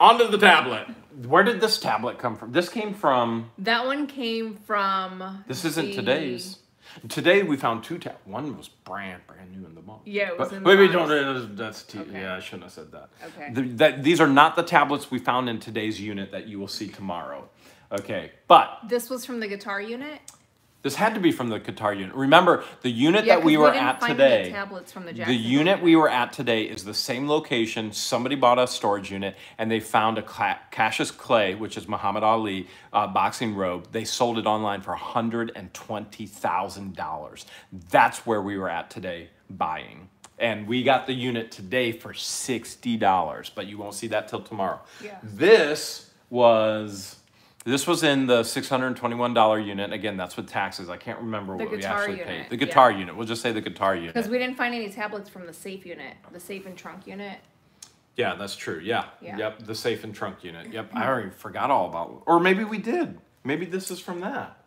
onto the tablet. Where did this tablet come from? This came from. That one came from. This isn't the- today's. Today we found two tab. One was brand brand new in the box. Yeah, it was But in wait, the wait, box. don't. That's t- Okay. yeah. I shouldn't have said that. Okay. The, that these are not the tablets we found in today's unit that you will see tomorrow. Okay, but This was from the guitar unit. this had to be from the guitar unit. Remember, the unit Yeah, that we were didn't at find today. Any tablets from the The unit we were at today is the same location. Somebody bought a storage unit and they found a Cla- Cassius Clay, which is Muhammad Ali uh, boxing robe. They sold it online for $120,000. That's where we were at today buying. And we got the unit today for $60, but you won't see that till tomorrow. Yeah. This was. This was in the $621 unit. Again, that's with taxes. I can't remember The what we actually unit, paid. The guitar yeah. guitar unit. We'll just say the guitar unit. Because we didn't find any tablets from the safe unit, the safe and trunk unit. Yeah, that's true. Yeah. Yeah. Yep. The safe and trunk unit. Yep. I [clears throat] already forgot all about. Or maybe we did. Maybe this is from that.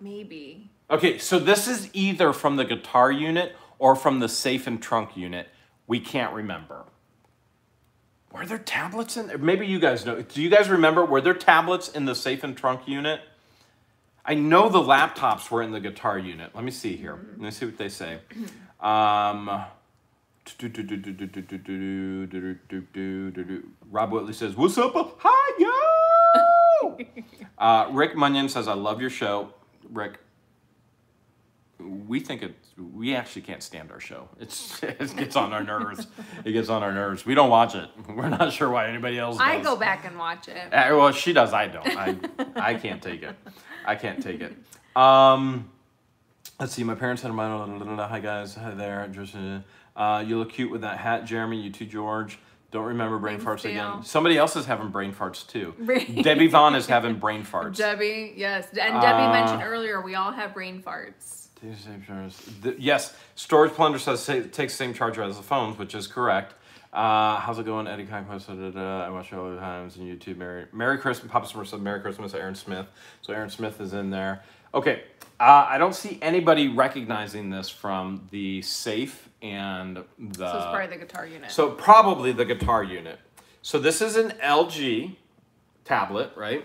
Maybe. Okay, so this is either from the guitar unit or from the safe and trunk unit. We can't remember. Were there tablets in there? Maybe you guys know. Do you guys remember? Were there tablets in the safe and trunk unit? I know the laptops were in the guitar unit. Let me see here. Let me see what they say. Um, Rob Whitley says, "What's up? Hi yo." [laughs] uh, Rick Munyon says, "I love your show." Rick, we think it. We actually can't stand our show. It's [laughs] it gets on our nerves. It gets on our nerves. We don't watch it. [laughs] We're not sure why anybody else does. I go back and watch it. Uh, well, she does. I don't. I I can't take it. I can't take it. Um, let's see. My parents had a mind. Hi guys. Hi there. Just, Uh, you look cute with that hat, Jeremy. You too, George. Don't remember brain Thanks, farts again. Somebody else is having brain farts too. [laughs] Brain- Debbie Vaughn is having brain farts. Debbie, yes. And Debbie Uh, mentioned earlier we all have brain farts. Take the same charger. The- yes, Storage Plunder says say, takes the same charger as the phones, which is correct. Uh, how's it going, Eddie Kai posted it. Uh, I watch it all the times on YouTube. Merry Merry Christmas. Papa Summer said Merry Christmas Aaron Smith. So Aaron Smith is in there. Okay, uh, I don't see anybody recognizing this from the safe and the. So it's probably the guitar unit. So probably the guitar unit. So this is an LG tablet, right?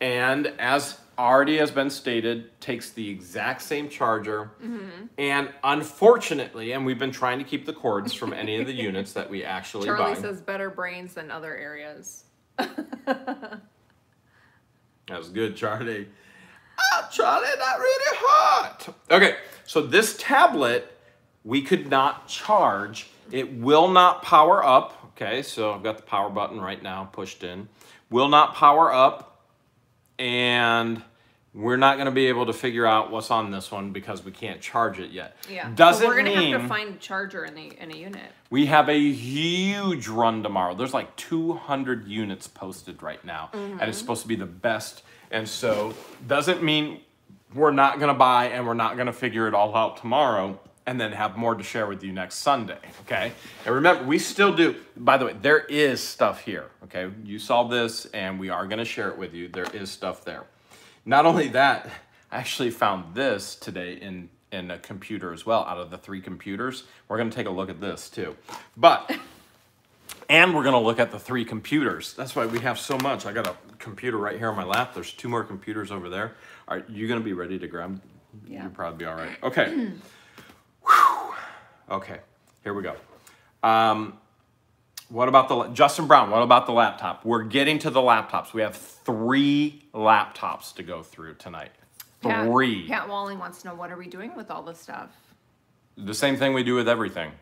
And as already has been stated, takes the exact same charger. Mm-hmm. And unfortunately, and we've been trying to keep the cords from any of the [laughs] units that we actually Charlie buy. says better brains than other areas. [laughs] That was good, Charlie. Oh, Charlie, not really hot. Okay, so this tablet we could not charge. It will not power up. Okay, so I've got the power button right now pushed in. Will not power up, and we're not going to be able to figure out what's on this one because we can't charge it yet. Yeah. Doesn't so we're gonna have to find a charger in the in a unit. we have a huge run tomorrow. There's like 200 units posted right now, and it's mm-hmm. supposed to be the best. And so, doesn't mean we're not gonna buy and we're not gonna figure it all out tomorrow, and then have more to share with you next Sunday. Okay. And remember, we still do. By the way, there is stuff here. Okay. You saw this, and we are gonna share it with you. There is stuff there. Not only that, I actually found this today in in a computer as well. Out of the three computers, we're gonna take a look at this too. But and we're gonna look at the three computers. That's why we have so much. I got a computer right here on my lap. There's two more computers over there. Are you gonna be ready to grab? Yeah. You'll probably be all right. Okay. [clears throat] Whew. Okay. Here we go. Um, what about the Justin Brown? What about the laptop? We're getting to the laptops. We have three laptops to go through tonight. Pat- Three. Pat Walling wants to know what are we doing with all this stuff? The same thing we do with everything.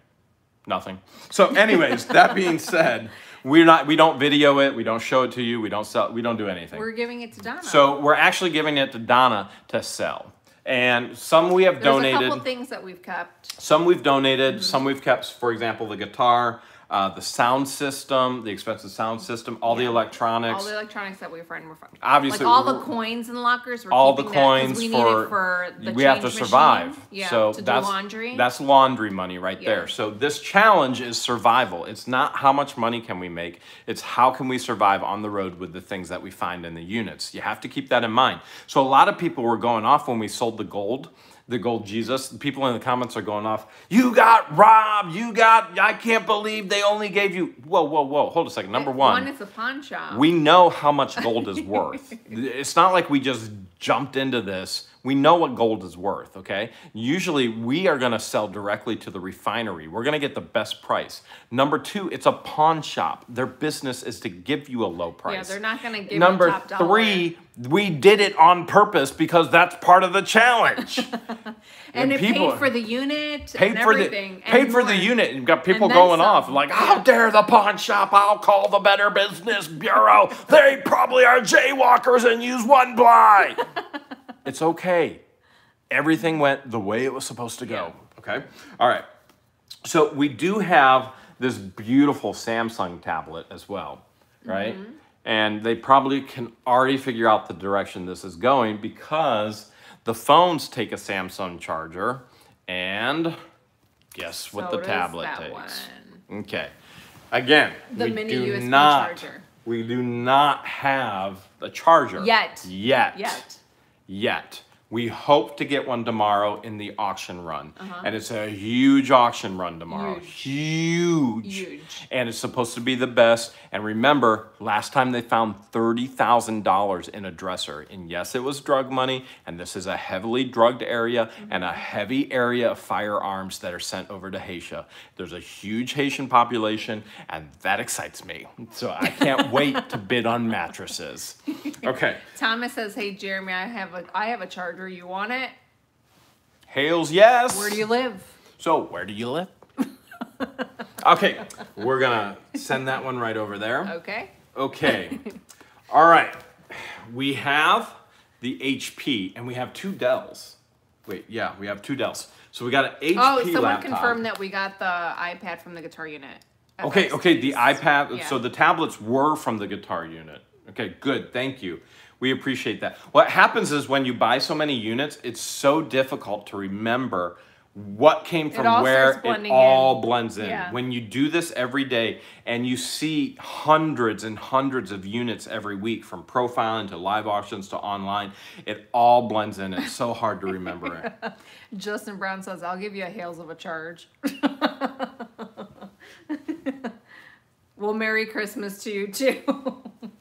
Nothing. So, anyways, [laughs] that being said, we're not. We don't video it. We don't show it to you. We don't sell. We don't do anything. We're giving it to Donna. so we're actually giving it to Donna to sell. And some we have there's donated. a couple things that we've kept. Some we've donated, Mm-hmm. some we've kept, for example, the guitar, uh, the sound system, the expensive sound system, all the electronics. All the electronics that we find, we're finding. Obviously, like all the coins in the lockers. We're all the keeping that 'cause coins we for, for the we have to change machine. survive. Yeah, so to that's do laundry. that's laundry money right Yeah. there. So this challenge is survival. It's not how much money can we make. It's how can we survive on the road with the things that we find in the units. You have to keep that in mind. So a lot of people were going off when we sold the gold. The gold Jesus. People in the comments are going off. You got robbed. You got. I can't believe they only gave you. Whoa, whoa, whoa. Hold a second. Number one. One is a pawn shop. We know how much gold is worth. [laughs] It's not like we just jumped into this. We know what gold is worth, okay? Usually we are gonna sell directly to the refinery. We're gonna get the best price. Number two, it's a pawn shop. Their business is to give you a low price. yeah, they're not gonna give Number you top dollar. three, we did it on purpose because that's part of the challenge. [laughs] and it people- paid for the unit paid and for the everything. paid and for the unit. You've got people And going off like, "How dare the pawn shop? I'll call the Better Business Bureau. They probably are jaywalkers and use one ply." [laughs] it's okay. Everything went the way it was supposed to go. Okay. All right. So we do have this beautiful Samsung tablet as well, right? Mm-hmm. And they probably can already figure out the direction this is going because the phones take a Samsung charger and guess what the tablet that takes. one. Okay. Again, The we mini do USB not, charger. We do not have the charger Yet. Yet. Yet. Yet. We hope to get one tomorrow in the auction run. Uh-huh. And it's a huge auction run tomorrow. Huge. Huge. And it's supposed to be the best. And remember, last time they found $30,000 in a dresser. And yes, it was drug money. And this is a heavily drugged area and a heavy area of firearms that are sent over to Haiti. There's a huge Haitian population, and that excites me. So I can't [laughs] wait to bid on mattresses. [laughs] Okay. Thomas says, "Hey Jeremy, I have a I have a charger. You want it?" Hails, yes. Where do you live? So, where do you live? [laughs] okay, we're gonna send that one right over there. Okay. Okay. [laughs] All right. We have the HP and we have two Dells. Wait, yeah, we have two Dells. So we got an HP Oh, someone laptop. confirmed that we got the iPad from the guitar unit. Okay, okay, the iPad, Yeah. so the tablets were from the guitar unit. Okay, good, thank you. We appreciate that. What happens is when you buy so many units, it's so difficult to remember what came from all where it all in. blends in. Yeah. When you do this every day and you see hundreds and hundreds of units every week from profiling to live auctions to online, it all blends in. It's so hard to remember it. [laughs] Justin Brown says, I'll give you a hails of a charge. [laughs] well, Merry Christmas to you too. [laughs]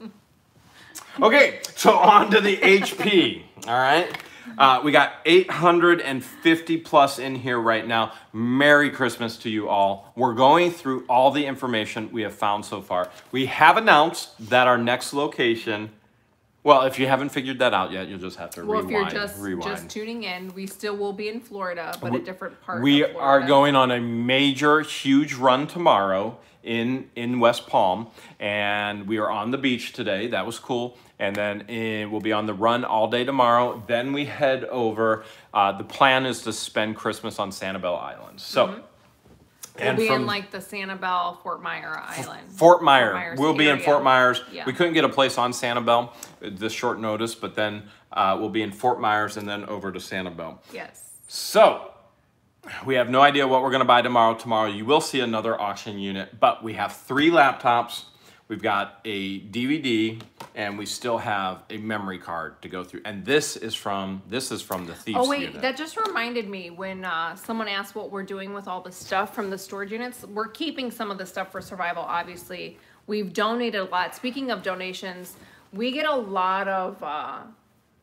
Okay, so on to the HP. All right. Uh, we got 850 plus in here right now. Merry Christmas to you all. We're going through all the information we have found so far. We have announced that our next location, well, if you haven't figured that out yet, you'll just have to well, rewind. if you're just rewind. just tuning in, we still will be in Florida, but a different part. We are going on a major, huge run tomorrow in in West Palm, and we are on the beach today. That was cool. And then we'll be on the run all day tomorrow. Then we head over. Uh, the plan is to spend Christmas on Sanibel Island. So, We'll and be from in like the Sanibel Fort Myer Island. Fort Myer. Myers we'll be in. Fort Myers. Yeah. We couldn't get a place on Sanibel this short notice, but then uh, we'll be in Fort Myers and then over to Sanibel. Yes. So, we have no idea what we're going to buy tomorrow. Tomorrow, you will see another auction unit, but we have three laptops. We've got a DVD, and we still have a memory card to go through. And this is from this is from the thieves Oh wait, unit. that just reminded me when uh, someone asked what we're doing with all the stuff from the storage units. We're keeping some of the stuff for survival. Obviously, we've donated a lot. Speaking of donations, we get a lot of uh,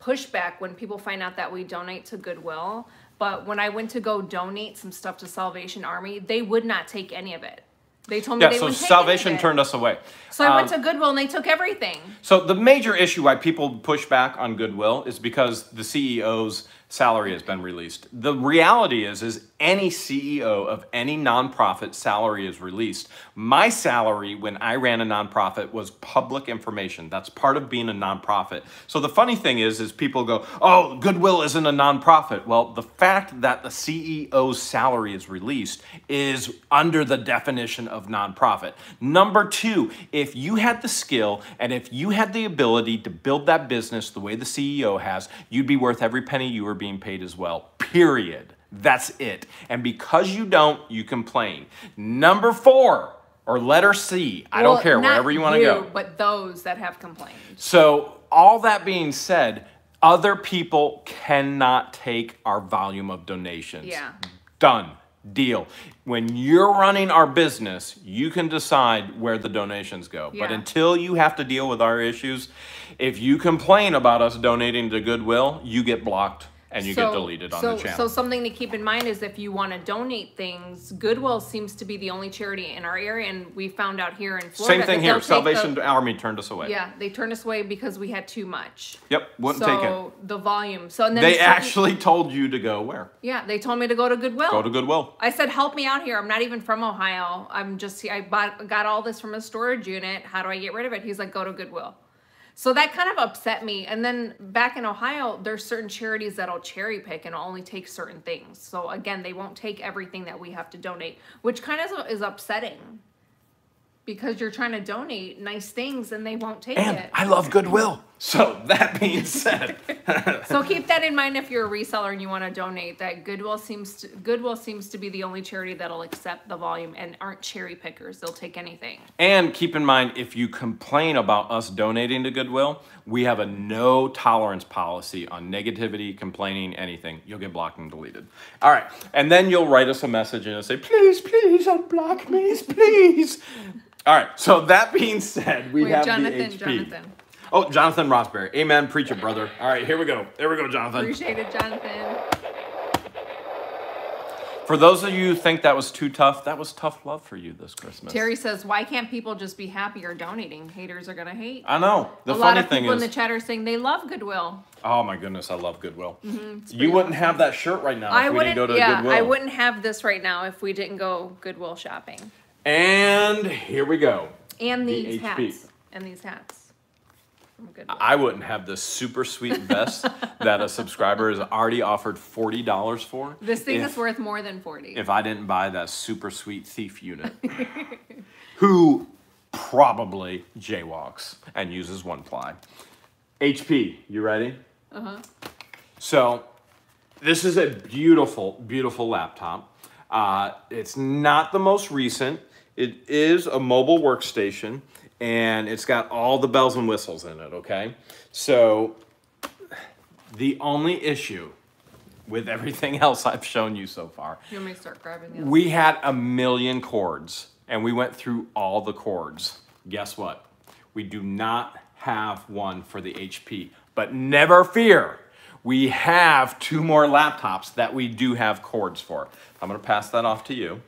pushback when people find out that we donate to Goodwill. But when I went to go donate some stuff to Salvation Army, they would not take any of it. They told me yeah, they so wouldn't take any of Salvation turned us away. So I went Um, to Goodwill and they took everything. So the major issue why people push back on Goodwill is because the CEO's salary has been released. The reality is is any CEO of any nonprofit salary is released. My salary when I ran a nonprofit was public information. That's part of being a nonprofit. So the funny thing is is people go, "Oh, Goodwill isn't a nonprofit." Well, the fact that the CEO's salary is released is under the definition of nonprofit. Number 2, if you had the skill and if you had the ability to build that business the way the CEO has, you'd be worth every penny you were being paid as well. Period. That's it. And because you don't, you complain. Number 4, or letter C, I Well, don't care, wherever you want to go. But those that have complained. So, all that being said, other people cannot take our volume of donations. Yeah. Done. Deal. When you're running our business, you can decide where the donations go. But until you have to deal with our issues, if you complain about us donating to Goodwill, you get blocked and you get deleted on so, the channel. So something to keep in mind is if you want to donate things, Goodwill seems to be the only charity in our area, and we found out here in Florida. Same thing here. they'll the- Salvation Army turned us away. yeah, they turned us away because we had too much. Yep, wouldn't so take it. the volume. So and then They actually told you to go where? yeah, they told me to go to Goodwill. Go to Goodwill. I said, help me out here. I'm not even from Ohio. I'm just I bought got all this from a storage unit. How do I get rid of it? He's like, go to Goodwill. So that kind of upset me. And then back in Ohio, there's certain charities that'll cherry pick and only take certain things. So again, they won't take everything that we have to donate, which kind of is upsetting because you're trying to donate nice things and they won't take And it. I love Goodwill. So that being said, [laughs] So keep that in mind if you're a reseller and you want to donate. That Goodwill seems to, Goodwill seems to be the only charity that'll accept the volume and aren't cherry pickers. They'll take anything. and keep in mind if you complain about us donating to Goodwill, we have a no tolerance policy on negativity, complaining, anything. You'll get blocked and deleted. All right. And then you'll write us a message and say, please, please unblock me, please. All right. So that being said, we Wait, have Jonathan, the HP. Jonathan. Oh, Jonathan Rosberry. Amen. Preach it, brother. All right. Here we go. There we go, Jonathan. Appreciate it, Jonathan. For those of you who think that was too tough, that was tough love for you this Christmas. Terry says, "Why can't people just be happy or donating? Haters are gonna hate." I know. The a funny lot of thing people is, in the chat are saying they love Goodwill. oh my goodness, I love Goodwill. Mm-hmm. pretty You wouldn't have that shirt right now if I we wouldn't. didn't go to yeah, Goodwill. I wouldn't have this right now if we didn't go Goodwill shopping. And here we go. And The these HP. hats. And these hats. I wouldn't have the super sweet vest that a subscriber has already offered forty dollars for. this thing if, is worth more than forty. if I didn't buy that super sweet thief unit, [laughs] who probably jaywalks and uses one ply. HP, you ready? Uh huh. So, this is a beautiful, beautiful laptop. Uh, it's not the most recent. It is a mobile workstation, and it's got all the bells and whistles in it. Okay, so the only issue with everything [laughs] else I've shown you so far, You want me to start grabbing the we had a million chords, and we went through all the chords. Guess what? We do not have one for the HP, but never fear. We have two more laptops that we do have cords for. I'm gonna pass that off to you.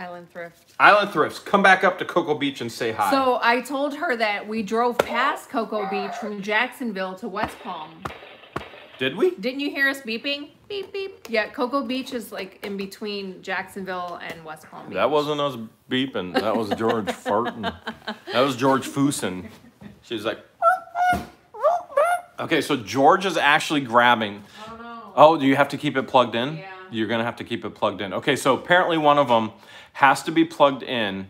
Island Thrift. Island Thrifts, come back up to Cocoa Beach and say hi. So I told her that we drove past Cocoa Beach from Jacksonville to West Palm. Did we? Didn't you hear us beeping? Beep beep. Yeah, Cocoa Beach is like in between Jacksonville and West Palm Beach. That wasn't us beeping. That was George [laughs] farting. That was George Foosin. She was like, okay, so George is actually grabbing. Oh no. Oh, do you have to keep it plugged in? Yeah. You're gonna have to keep it plugged in. Okay, so apparently one of them has to be plugged in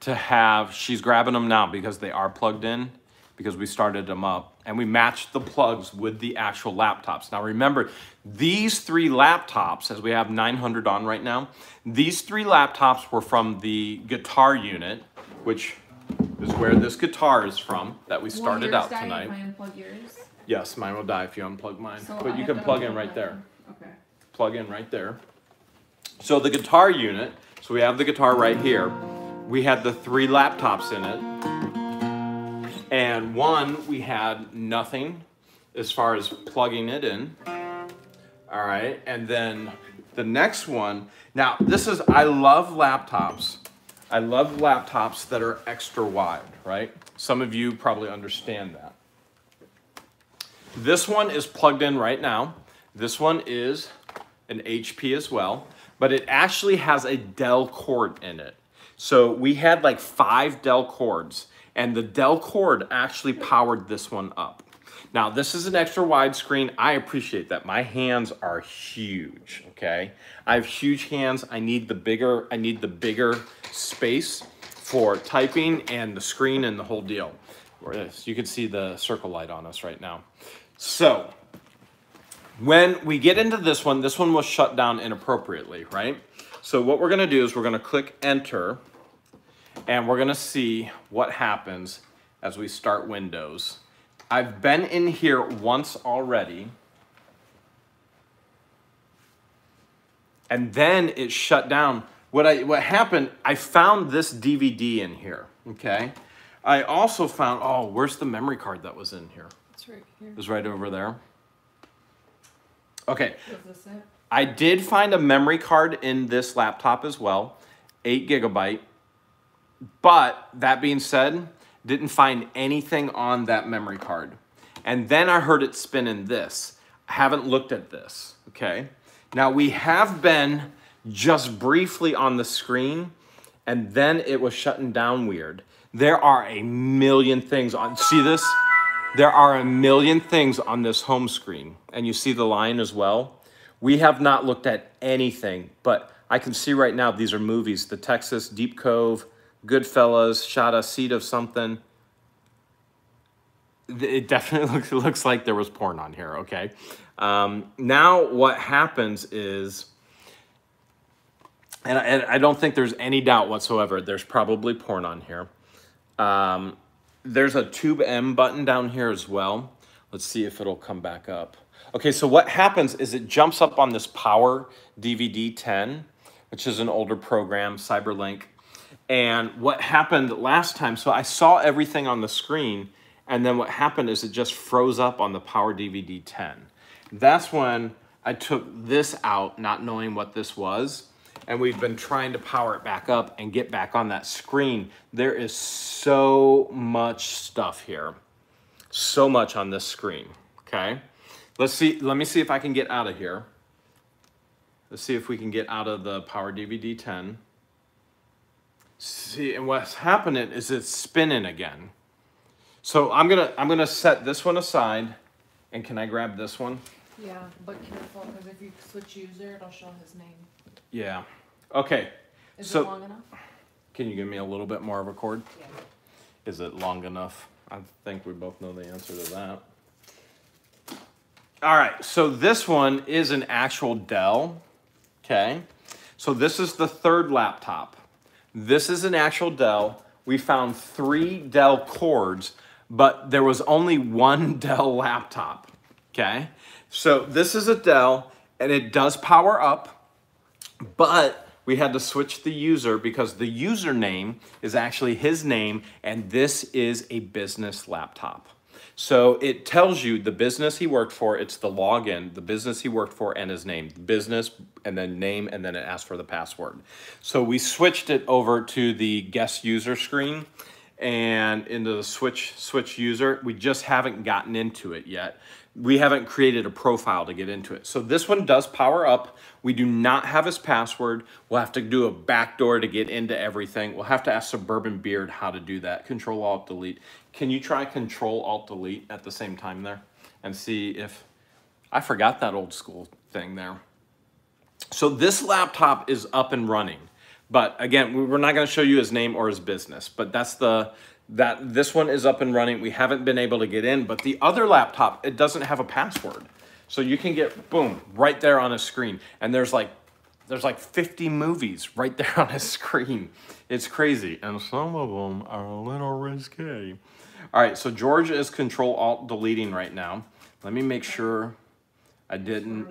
to have, she's grabbing them now because they are plugged in because we started them up and we matched the plugs with the actual laptops. Now remember, these three laptops, as we have 900 on right now, these three laptops were from the guitar unit, which is where this guitar is from that we started out tonight. Yes, mine will die if you unplug mine, So but I you can plug in right there. Plug in right there. So the guitar unit, so we have the guitar right here. We had the three laptops in it. And one, we had nothing as far as plugging it in. All right, and then the next one, now this is, I love laptops. I love laptops that are extra wide, right? Some of you probably understand that. This one is plugged in right now. This one is an HP as well, but it actually has a Dell cord in it. So we had like five Dell cords, and the Dell cord actually powered this one up. Now, this is an extra wide screen. I appreciate that. My hands are huge, okay? I have huge hands. I need the bigger, I need the bigger space for typing and the screen and the whole deal. You can see the circle light on us right now. So, when we get into this one, this one was shut down inappropriately, right? So what we're gonna do is we're gonna click enter and we're gonna see what happens as we start Windows. I've been in here once already. And then it shut down. What I what happened, I found this DVD in here, okay? I also found, oh, where's the memory card that was in here? It's right here. It was right over there. Okay, Is this it? I did find a memory card in this laptop as well, eight gigabyte. But that being said, didn't find anything on that memory card. And then I heard it spin in this. I haven't looked at this, okay? Now we have been just briefly on the screen and then it was shutting down weird. There are a million things on, see this? There are a million things on this home screen and you see the line as well. We have not looked at anything, but I can see right now these are movies. The Texas, Deep Cove, Goodfellas, shot a seed of something. It definitely [laughs] looks, looks like there was porn on here, okay? Um, now what happens is, and I, and I don't think there's any doubt whatsoever, there's probably porn on here. Um, there's a tube M button down here as well. Let's see if it'll come back up. Okay, so what happens is it jumps up on this Power DVD 10, which is an older program, Cyberlink. And what happened last time, so I saw everything on the screen, and then what happened is it just froze up on the Power DVD 10. That's when I took this out, not knowing what this was, and we've been trying to power it back up and get back on that screen. There is so much stuff here. So much on this screen, okay? Let's see, let me see if I can get out of here. Let's see if we can get out of the Power DVD 10. See, and what's happening is it's spinning again. So I'm gonna I'm gonna set this one aside, and can I grab this one? Yeah, but careful because if you switch user, it'll show his name. Yeah. Okay. Is So- it long enough? Can you give me a little bit more of a cord? Yeah. Is it long enough? I think we both know the answer to that. All right, so this one is an actual Dell. Okay. So this is the third laptop. This is an actual Dell. We found three Dell cords, but there was only one [laughs] Dell laptop. Okay. So this is a Dell and it does power up, but we had to switch the user because the username is actually his name and this is a business laptop. So it tells you the business he worked for, it's the login, the business he worked for and his name, business and then name and then it asks for the password. So we switched it over to the guest user screen and into the switch switch user. We just haven't gotten into it yet. We haven't created a profile to get into it. So this one does power up. We do not have his password. We'll have to do a backdoor to get into everything. We'll have to ask Suburban Beard how to do that. Control Alt Delete. Can you try Control Alt Delete at the same time there and see if I forgot that old school thing there. So this laptop is up and running. But again, we- we're not going to show you his name or his business, but that's the that this one is up and running. We haven't been able to get in, but the other laptop, it doesn't have a password. So you can get boom right there on a screen and there's like there's like 50 movies right there [laughs] on a screen. It's crazy and some of them are a little risque. All right, so George is control alt deleting right now. Let me make sure I didn't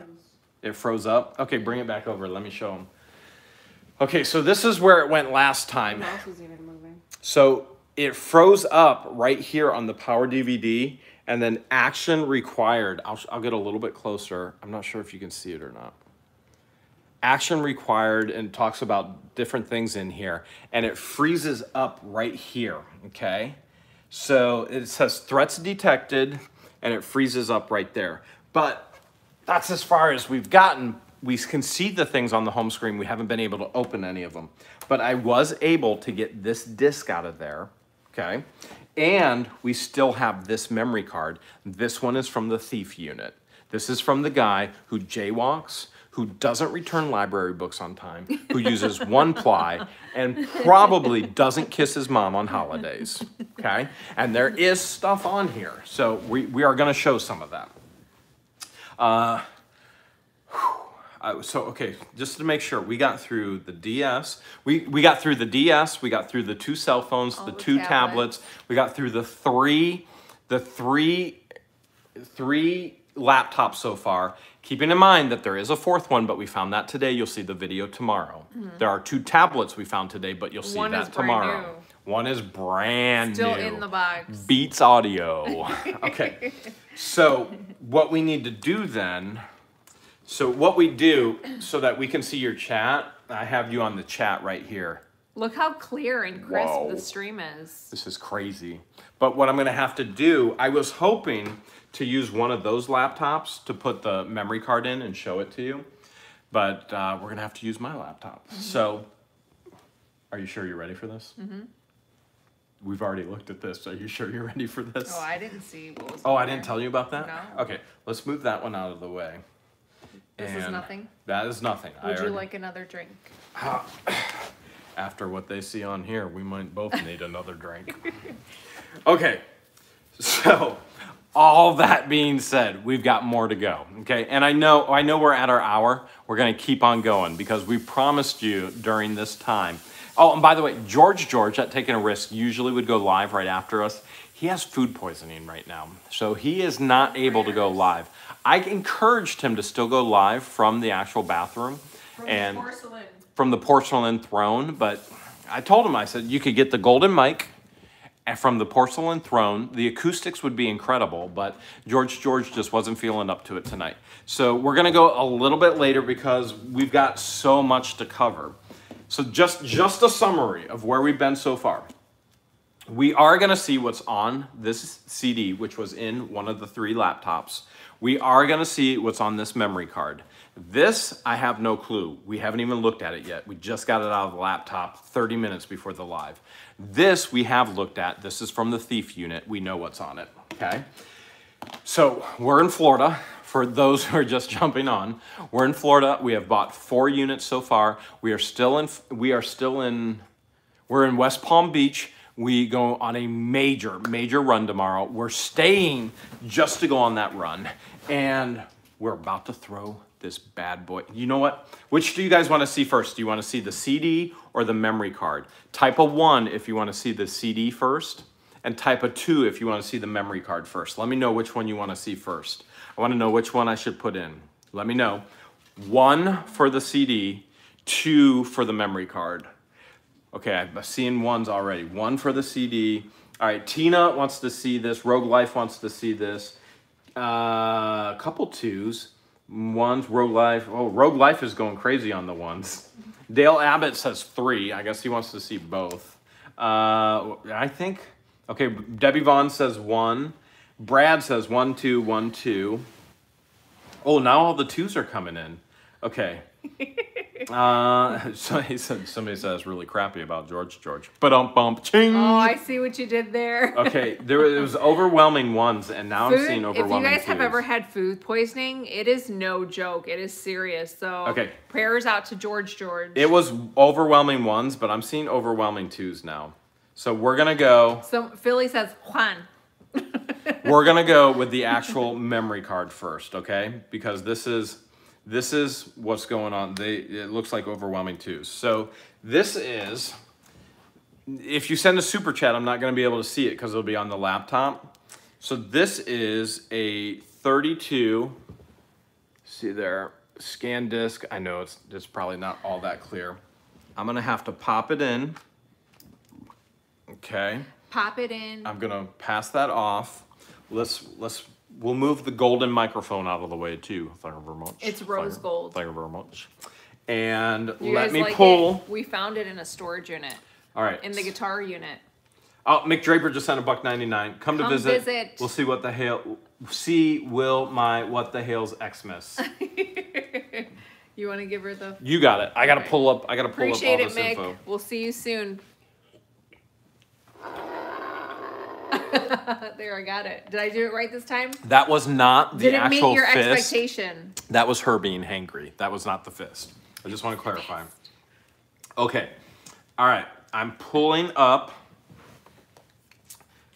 it froze up. Okay, bring it back over. Let me show him. Okay, so this is where it went last time. mouse is even moving. So it froze up right here on the power DVD and then action required. I'll, I'll get a little bit closer. I'm not sure if you can see it or not. Action required and talks about different things in here and it freezes up right here, okay? So it says threats detected and it freezes up right there. But that's as far as we've gotten. We can see the things on the home screen. We haven't been able to open any of them. But I was able to get this disk out of there, okay? And we still have this memory card. This one is from the thief unit. This is from the guy who jaywalks, who doesn't return library books on time, who uses [laughs] one ply, and probably doesn't kiss his mom on holidays, okay? And there is stuff on here. So we, we are gonna show some of that. Uh, so okay, just to make sure, we got through the DS. We we got through the DS. We got through the two cell phones, the, the two tablets. tablets. We got through the three, the three, three laptops so far. Keeping in mind that there is a fourth one, but we found that today. You'll see the video tomorrow. Mm-hmm. There are two tablets we found today, but you'll see One that tomorrow. One is brand Still new. in the box. Beats audio. [laughs] okay. So what we need to do then, so what we do so that we can see your chat, I have you on the chat right here. Look how clear and crisp Whoa. the stream is. This is crazy. But what I'm gonna have to do, I was hoping to use one of those laptops to put the memory card in and show it to you. But uh, we're gonna have to use my laptop. So, are you sure you're ready for this? Mm-hmm. We've already looked at this. Are you sure you're ready for this? Oh, I didn't see what was. Oh, I didn't tell you about that? No. Okay, let's move that one out of the way. This is nothing. That is nothing. I Would you already- like another drink? [sighs] After what they see on here, we might both [laughs] need another drink. Okay, so all that being said, we've got more to go. Okay, and I know I know we're at our hour. We're gonna keep on going because we promised you during this time. Oh, and by the way, George George at Taking a Risk usually would go live right after us. He has food poisoning right now, so he is not able to go live. I encouraged him to still go live from the actual bathroom and porcelain. from the porcelain throne, but I told him, I said, you could get the golden mic and from the porcelain throne. The acoustics would be incredible, but George George just wasn't feeling up to it tonight. So we're gonna go a little bit later because we've got so much to cover. So just just a summary of where we've been so far. We are gonna see what's on this CD, which was in one of the three laptops. We are gonna see what's on this memory card. This, I have no clue. We haven't even looked at it yet. We just got it out of the laptop 30 minutes before the live. This we have looked at. This is from the thief unit. We know what's on it, okay? So we're in Florida. For those [laughs] who are just jumping on, we're in Florida. We have bought four units so far. We are still in. We are still in. We're in West Palm Beach. We go on a major, major run tomorrow. We're staying just to go on that run, and we're about to throw this bad boy. You know what? Which do you guys want to see first? Do you want to see the CD or the memory card? Type a one if you want to see the CD first, and type a two if you want to see the memory card first. Let me know which one you want to see first. I want to know which one I should put in. Let me know. One for the CD, two for the memory card. Okay, I'm seeing ones already. One for the CD. All right, Tina wants to see this. Rogue Life wants to see this. Uh, a couple twos. Ones, Rogue Life. Oh, Rogue Life is going crazy on the ones. Dale Abbott says three. I guess he wants to see both. Uh, I think, okay, Debbie Vaughn says one. Brad says one, two, one, two. Oh, now all the twos are coming in. Okay. [laughs] [laughs] uh, [laughs] so he said somebody says really crappy about George George. But um bump ching. Oh, I see what you did there. [laughs] okay, there was, was overwhelming ones, and now I'm Food, seeing if you overwhelming guys have ever had food poisoning, it is no joke. It is serious. So Okay. prayers out to George George. It was overwhelming ones, but I'm seeing overwhelming twos now. So we're gonna go. so Philly says Juan. We're gonna go with the actual memory card first, okay? Because this is this is what's going on. They it looks like overwhelming twos. So this is. If you send a super chat, I'm not gonna be able to see it because it'll be on the laptop. So this is a 32. See there, SanDisk. I know it's it's probably not all that clear. I'm gonna have to pop it in. Okay. Pop it in. I'm gonna pass that off. Let's let's we'll move the golden microphone out of the way too. Thank you very much. It's Thank rose you- gold. Thank you very much. And You let me like pull. It? We found it in a storage unit All right. in the guitar unit. Oh, Mick Draper just sent a buck ninety nine. Come to Come visit. visit. We'll see what the hell. See will my what the hell's Xmas. [laughs] You want to give her the you got it. I gotta Okay. pull up. I gotta pull Appreciate up all it, this Mick. info. We'll see you soon. [laughs] there, I got it. Did I do it right this time? That was not the Did it meet actual your fist. expectation? That was her being hangry. That was not the fist. I just want to clarify. Okay. All right. I'm pulling up.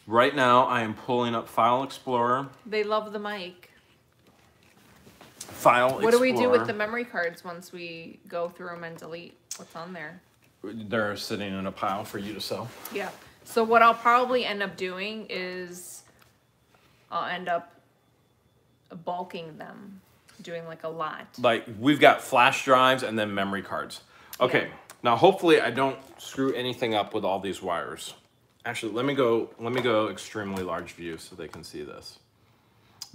Right now, I am pulling up File Explorer. They love the mic. File Explorer. What do we do with the memory cards once we go through them and delete what's on there? They're sitting in a pile for you to sell. Yeah. So what I'll probably end up doing is I'll end up bulking them, doing like a lot. Like, we've got flash drives and then memory cards. Okay. Yeah. Now, hopefully, I don't screw anything up with all these wires. Actually, let me go. Let me go extremely large view so they can see this.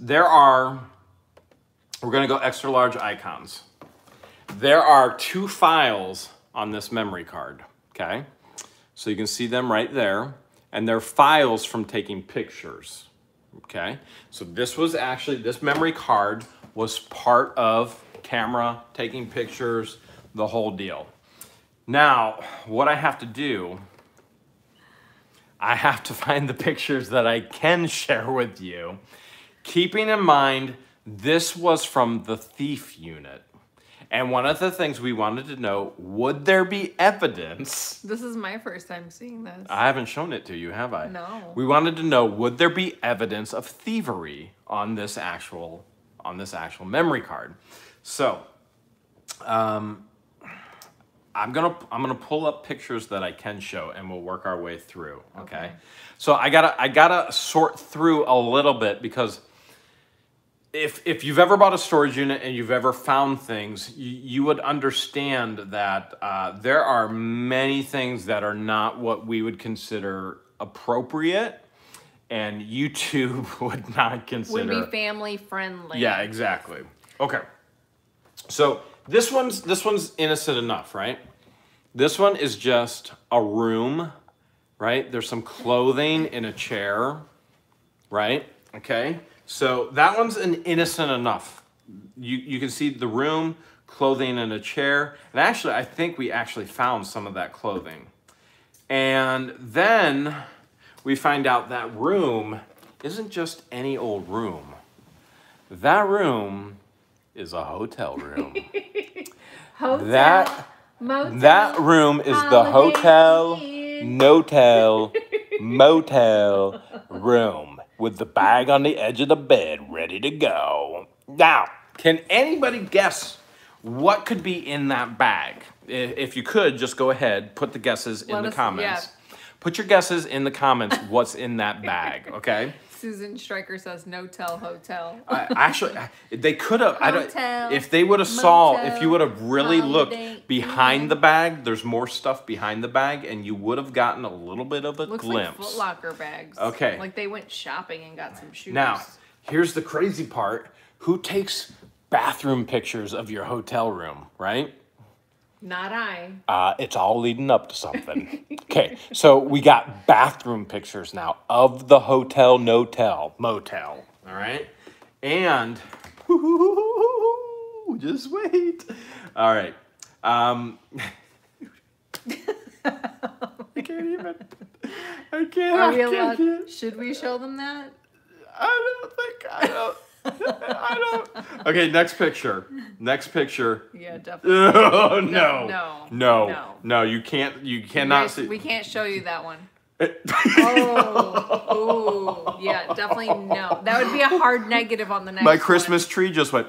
There are. We're gonna go extra large icons. There are two files on this memory card. Okay, so you can see them right there, and they're files from taking pictures. Okay, so this was actually this memory card was part of camera taking pictures, the whole deal. Now, what I have to do I have to [laughs] find the pictures that I can share with you. Keeping in mind, this was from the thief unit. And one of the things we wanted to know would there be evidence? This is my first time seeing this. I haven't shown it to you, have I? No. We wanted to know would there be evidence of thievery on this actual on this actual memory card. So, um, I'm gonna I'm gonna pull up pictures that I can show, and we'll work our way through. Okay. Okay. So I gotta I gotta sort through a little bit because if if you've ever bought a storage unit and you've ever found things, you, you would understand that uh, there are many things that are not what we would consider appropriate and YouTube [laughs] would not consider. Would be family friendly. Yeah, exactly. Okay. So this one's this one's innocent enough, right? This one is just a room, right? There's some clothing in a chair, right? Okay. So that one's an innocent enough. You you can see the room, clothing and a chair, and actually I think we actually found some of that clothing. And then we find out that room isn't just any old room. That room is a hotel room. [laughs] Hotel, that motel, that room is the hotel, Inn. notel, motel room with the bag on the edge of the bed ready to go. Now, can anybody guess what could be in that bag? If you could, just go ahead, put the guesses in Let the us- comments. yeah. Put your guesses in the comments what's in that bag, okay? Susan Stryker says no tell hotel. I, actually, I- they could have. I don't. If they would have saw, if you would have really Holiday looked behind the bag, there's more stuff behind the bag, and you would have gotten a little bit of a Looks like glimpse. Foot Locker bags. Okay. Like they went shopping and got some shoes. now, here's the crazy part: who takes bathroom pictures of your hotel room? Right? Not I. Uh, it's all leading up to something. okay, so we got bathroom pictures now of the hotel, no-tell, motel. All right, and [laughs] just wait. All right. Um, [laughs] I can't even. I can't. Are we I can't, allowed? Should we show them that? I don't think I don't. [laughs] I don't. Okay, next picture. Next picture. Yeah, [laughs] definitely. Oh no. no, No. no. No. You can't you cannot guys- see We can't show you that one. [laughs] Oh, ooh, yeah, definitely no. That would be a hard negative on the next. My one. Christmas tree just went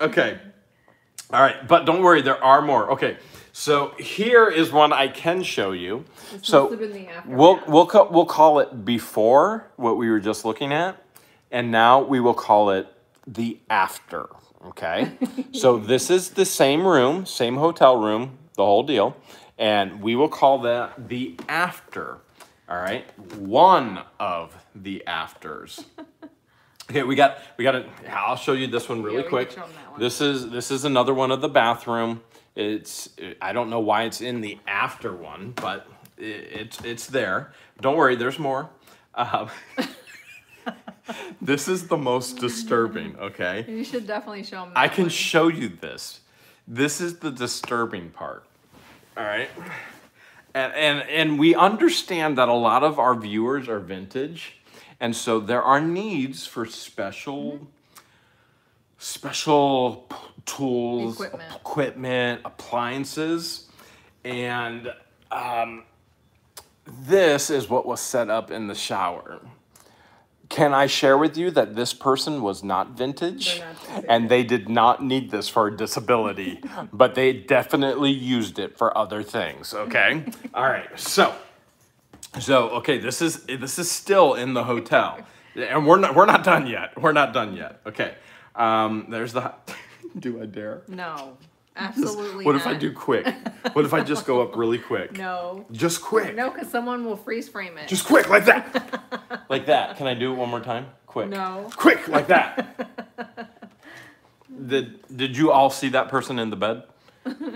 Okay. All right, but don't worry, there are more. Okay. So here is one I can show you. This so must have been the aftermath. We'll we'll ca- we'll call it before what we were just looking at, and now we will call it the after. Okay, [laughs] so this is the same room, same hotel room, the whole deal, and we will call that the after. All right, one of the afters. [laughs] Okay, we got we got it. I'll show you this one really can quick. show 'em one. This is this is another one of the bathroom. It's I don't know why it's in the after one, but i it's it's there. Don't worry, there's more. Um, [laughs] this is the most disturbing. Okay, You should definitely show them. I can show you this. This is the disturbing part. All right. And, and and we understand that a lot of our viewers are vintage, and so there are needs for special special p- tools, Equipment. equipment, appliances, and um, this is what was set up in the shower. Can I share with you that this person was not vintage? Not. And they did not need this for a disability, [laughs] but they definitely used it for other things, okay? [laughs] All right. So so okay, this is this is still in the hotel. And we're not we're not done yet. We're not done yet. Okay. Um there's the do I dare? No, [laughs] absolutely. What if I do quick? What if I just go up really quick? [laughs] No, Just quick. no, because someone will freeze frame it. Just quick like that. [laughs] like that. Can I do it one more time? Quick. No. Quick like that. did did you all see that person in the bed?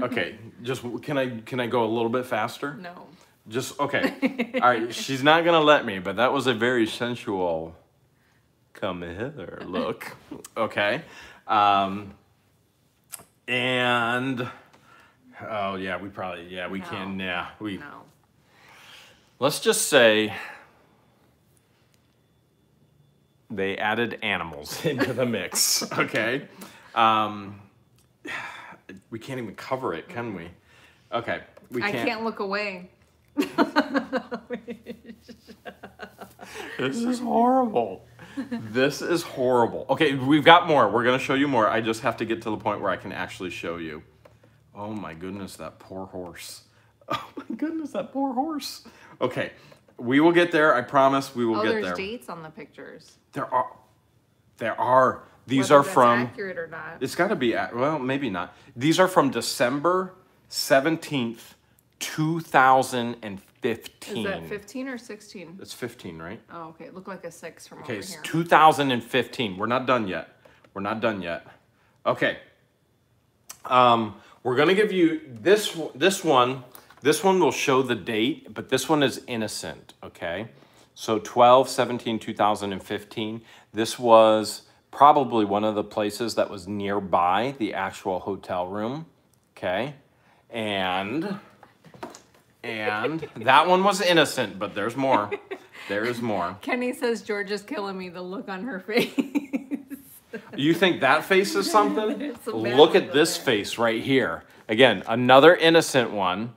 Okay, just can I can I go a little bit faster? no. Just okay. All right, she's not gonna let me, but that was a very sensual come hither look. Okay. Um and oh yeah, we probably yeah, we can yeah, we No. Let's just say they added animals [laughs] into the mix, [laughs] okay? Um, we can't even cover it, can we? Okay, we can't. I can't look away. This is horrible. This is horrible. Okay, we've got more. We're gonna show you more. I just have to get to the point where I can actually show you. Oh my goodness, that poor horse. [laughs] Oh my goodness, that poor horse. Okay, we will get there. I promise we will Oh, get there. there's there. dates on the pictures. There are, there are. These Whether are from. accurate or not. It's got to be. Well, maybe not. These are from December seventeenth, Is that 15 or 16? It's 15, right? Oh, okay. It looked like a six from Okay, over it's here. 2015. We're not done yet. We're not done yet. Okay. Um, we're gonna give you this. This one. This one will show the date, but this one is innocent. Okay. So 12, 17, 2015. This was probably one of the places that was nearby the actual hotel room. Okay. And and that one was innocent, but there's more. There is more. [laughs] Kenny says George is killing me. The look on her face. You think that face is something? [laughs] Some Look at this there. face right here. Again, another innocent one.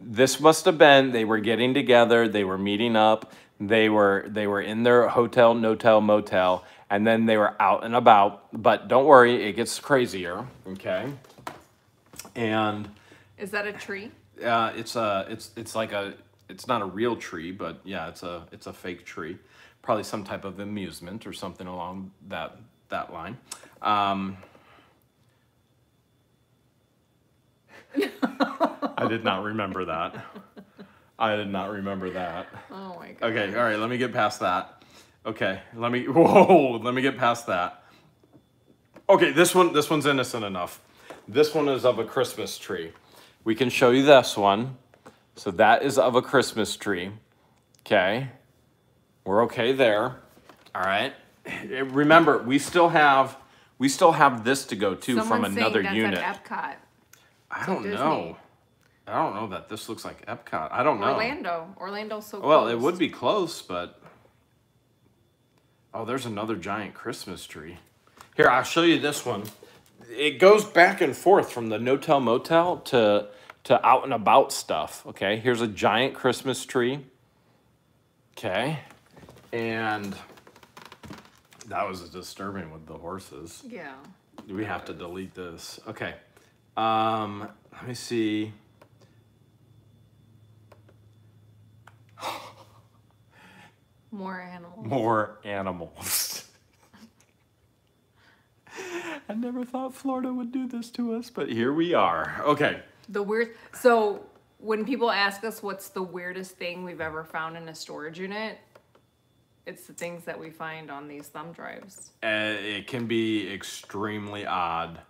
This must have been they were getting together, they were meeting up, they were they were in their hotel, notel, motel, and then they were out and about. But don't worry, it gets crazier. Okay. And Is that a tree? Uh, it's a it's it's like a it's not a real tree, but yeah, it's a it's a fake tree. Probably some type of amusement or something along that that line. Um, [laughs] I did not remember that. I did not remember that. Oh my god. Okay, all right, let me get past that. Okay, let me [laughs] whoa, let me get past that. Okay, this one this one's innocent enough. This one is of a Christmas tree. We can show you this one. So that is of a Christmas tree. Okay. We're okay there. All right. Eh, Remember, we still have we still have this to go to from another unit. at Epcot. I don't Disney. know. I don't know that this looks like Epcot. I don't know. Orlando. Orlando's so Well, it would be close, but oh, there's another giant Christmas tree. Here, I'll show you this one. It goes back and forth from the no-tell motel to to out and about stuff. Okay, here's a giant Christmas tree. Okay, and that was disturbing with the horses. Yeah. We have to delete this. Okay. Um, let me see. More animals. More animals. [laughs] I never thought Florida would do this to us, but here we are. Okay. The weird. So when people ask us what's the weirdest thing we've ever found in a storage unit, it's the things that we find on these thumb drives. Uh, it can be extremely odd.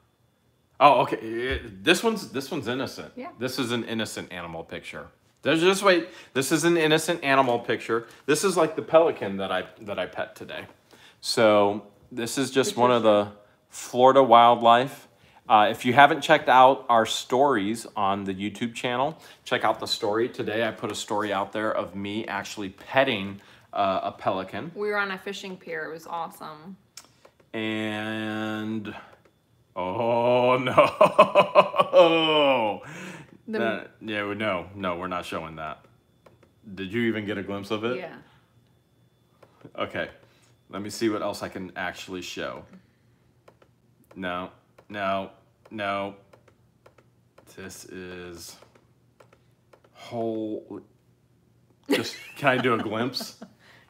Oh, okay. It- this one's this one's innocent. Yeah. This is an innocent animal picture. There's just wait. This is an innocent animal picture. This is like the pelican that I that I pet today. So this is just one of the Florida wildlife. Uh, if you haven't checked out our stories on the YouTube channel, check out the story today. I put a story out there of me actually petting uh, a pelican. We were on a fishing pier. It was awesome. And oh [laughs] no. The- That- yeah, no, no, we're not showing that. Did you even get a glimpse of it? Yeah. Okay. Let me see what else I can actually show. No, no, no. This is whole. Just can I do a glimpse? [laughs]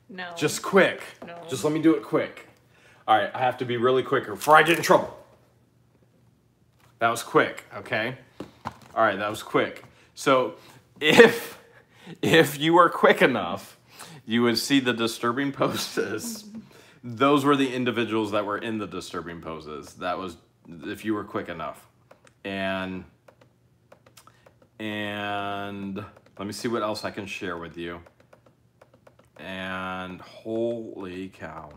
No. Just quick. No. Just let me do it quick. All right, I have to be really quicker before I get in trouble. That was quick, okay? All right, that was quick. So, if if you were quick enough, you would see the disturbing poses. [laughs] Those were the individuals that were in the disturbing poses. That was if you were quick enough. And and let me see what else I can share with you. And holy cow.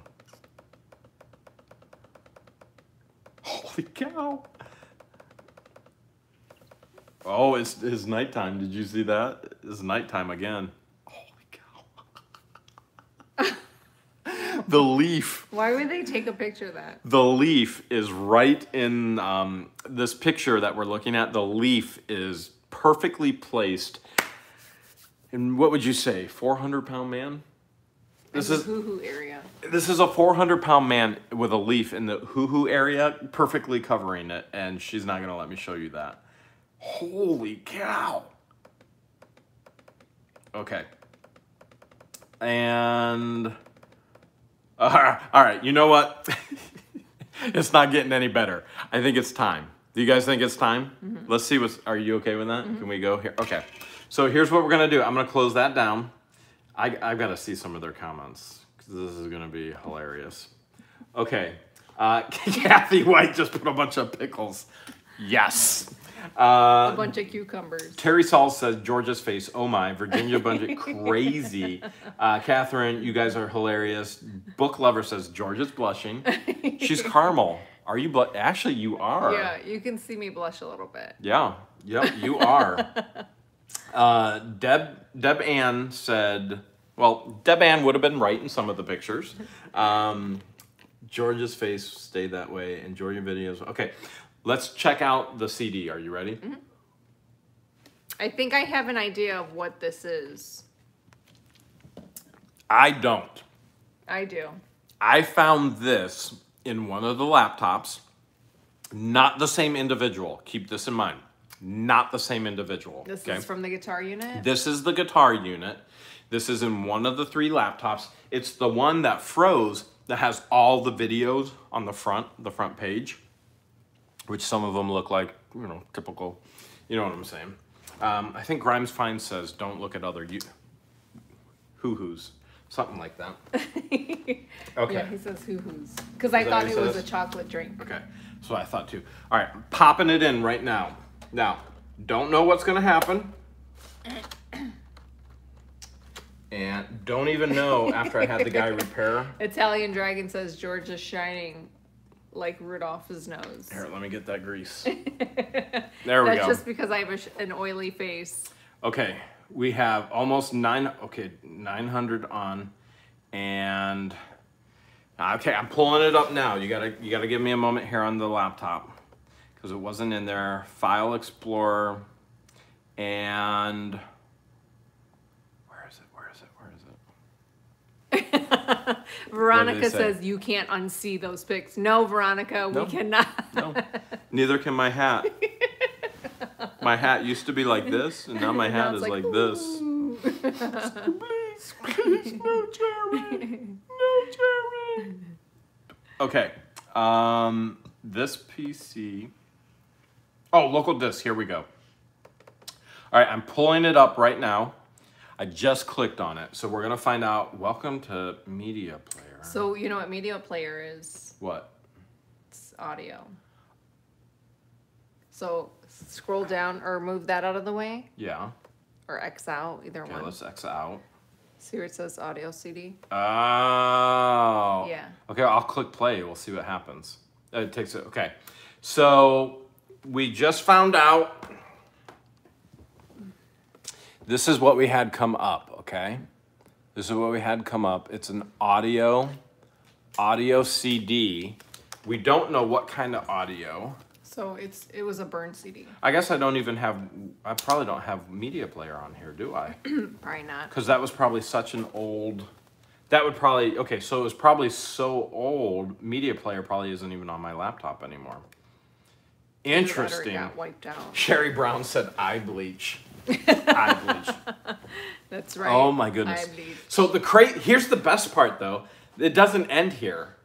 Holy cow. Oh, it's, it's nighttime. Did you see that? It's nighttime again. Holy cow. The leaf. Why would they take a picture of that? The leaf is right in um, this picture that we're looking at. The leaf is perfectly placed. And what would you say, 400 pound man? This is hoo-hoo area. this is a 400 pound man with a leaf in the hoo hoo area, perfectly covering it, and she's not gonna let me show you that. Holy cow! Okay. And. All right, you know what? [laughs] it's not getting any better. I think it's time. Do you guys think it's time? Let's see what's. Are you okay with that? Can we go here? Okay. So here's what we're gonna do. I'm gonna close that down. I I've got to see some of their comments because this is gonna be hilarious. Okay, uh, [laughs] Kathy White just put a bunch of pickles. Yes. A Uh, bunch of cucumbers. Terry Saul says Georgia's face. Oh my, Virginia Budget [laughs] crazy. Uh, Catherine, you guys are hilarious. Book lover says Georgia's blushing. She's [laughs] caramel. Are you? Bl- Actually, you are. Yeah, you can see me blush a little bit. Yeah. Yep. You are. [laughs] uh, Deb Deb Ann said. Well, Deb Ann would have been right in some of the pictures. Um, Georgia's face stayed that way, and Georgia videos. Okay, let's check out the CD. Are you ready? Mm-hmm. I think I have an idea of what this is. I don't. I do. I found this in one of the laptops. Not the same individual. Keep this in mind. Not the same individual. This okay? is from the guitar unit. This is the guitar unit. This is in one of the three laptops. It's the one that froze that has all the videos on the front, the front page, which some of them look like, you know, typical, you know what I'm saying. Um, I think Grimes Fine says, don't look at other you hoo-hoos, something like that. [laughs] Okay. Yeah, he says hoo hoos. Because I thought it he was a chocolate drink. Okay, so I thought too. All right, I'm popping it in right now. Now, don't know what's gonna happen. And don't even know after I had the guy [laughs] repair. Italian Dragon says George is shining like Rudolph's nose. Here, let me get that grease. [laughs] There we That's go. just because I have a sh- an oily face. Okay, we have almost nine. Okay, nine hundred on, and okay, I'm pulling it up now. You gotta you gotta give me a moment here on the laptop because it wasn't in there. File Explorer, and where is it? Where is it? Where is it? [laughs] [laughs] Veronica say? says you can't unsee those pics. No, Veronica, No. we cannot. No, neither can my hat. My hat used to be like this, and now my [laughs] hat it's is like, like, this. Please, please, no Jerry, no Jerry. Okay, um, this PC. Oh, local disc. Here we go. All right, I'm pulling it up right now. I just clicked on it, so we're gonna find out. Welcome to Media Player. So you know what media player is? What? It's audio. So scroll down or move that out of the way Yeah. or X out, either Okay, one. let's X out. See where it says audio CD? Oh. Yeah. Okay, I'll click play. We'll see what happens. It takes it. Okay. So we just found out. This is what we had come up. Okay. This is what we had come up. It's an audio, audio CD. We don't know what kind of audio. So it's it was a burn CD. I guess I don't even have. I probably don't have media player on here, do I? [clears throat] Probably not. Because that was probably such an old. That would probably okay. So it was probably so old. Media player probably isn't even on my laptop anymore. Interesting. got wiped out. Sherry Brown said eye bleach. Eye bleach. [laughs] That's right. Oh my goodness. I bleed. So the crate. Here's the best part though. It doesn't end here.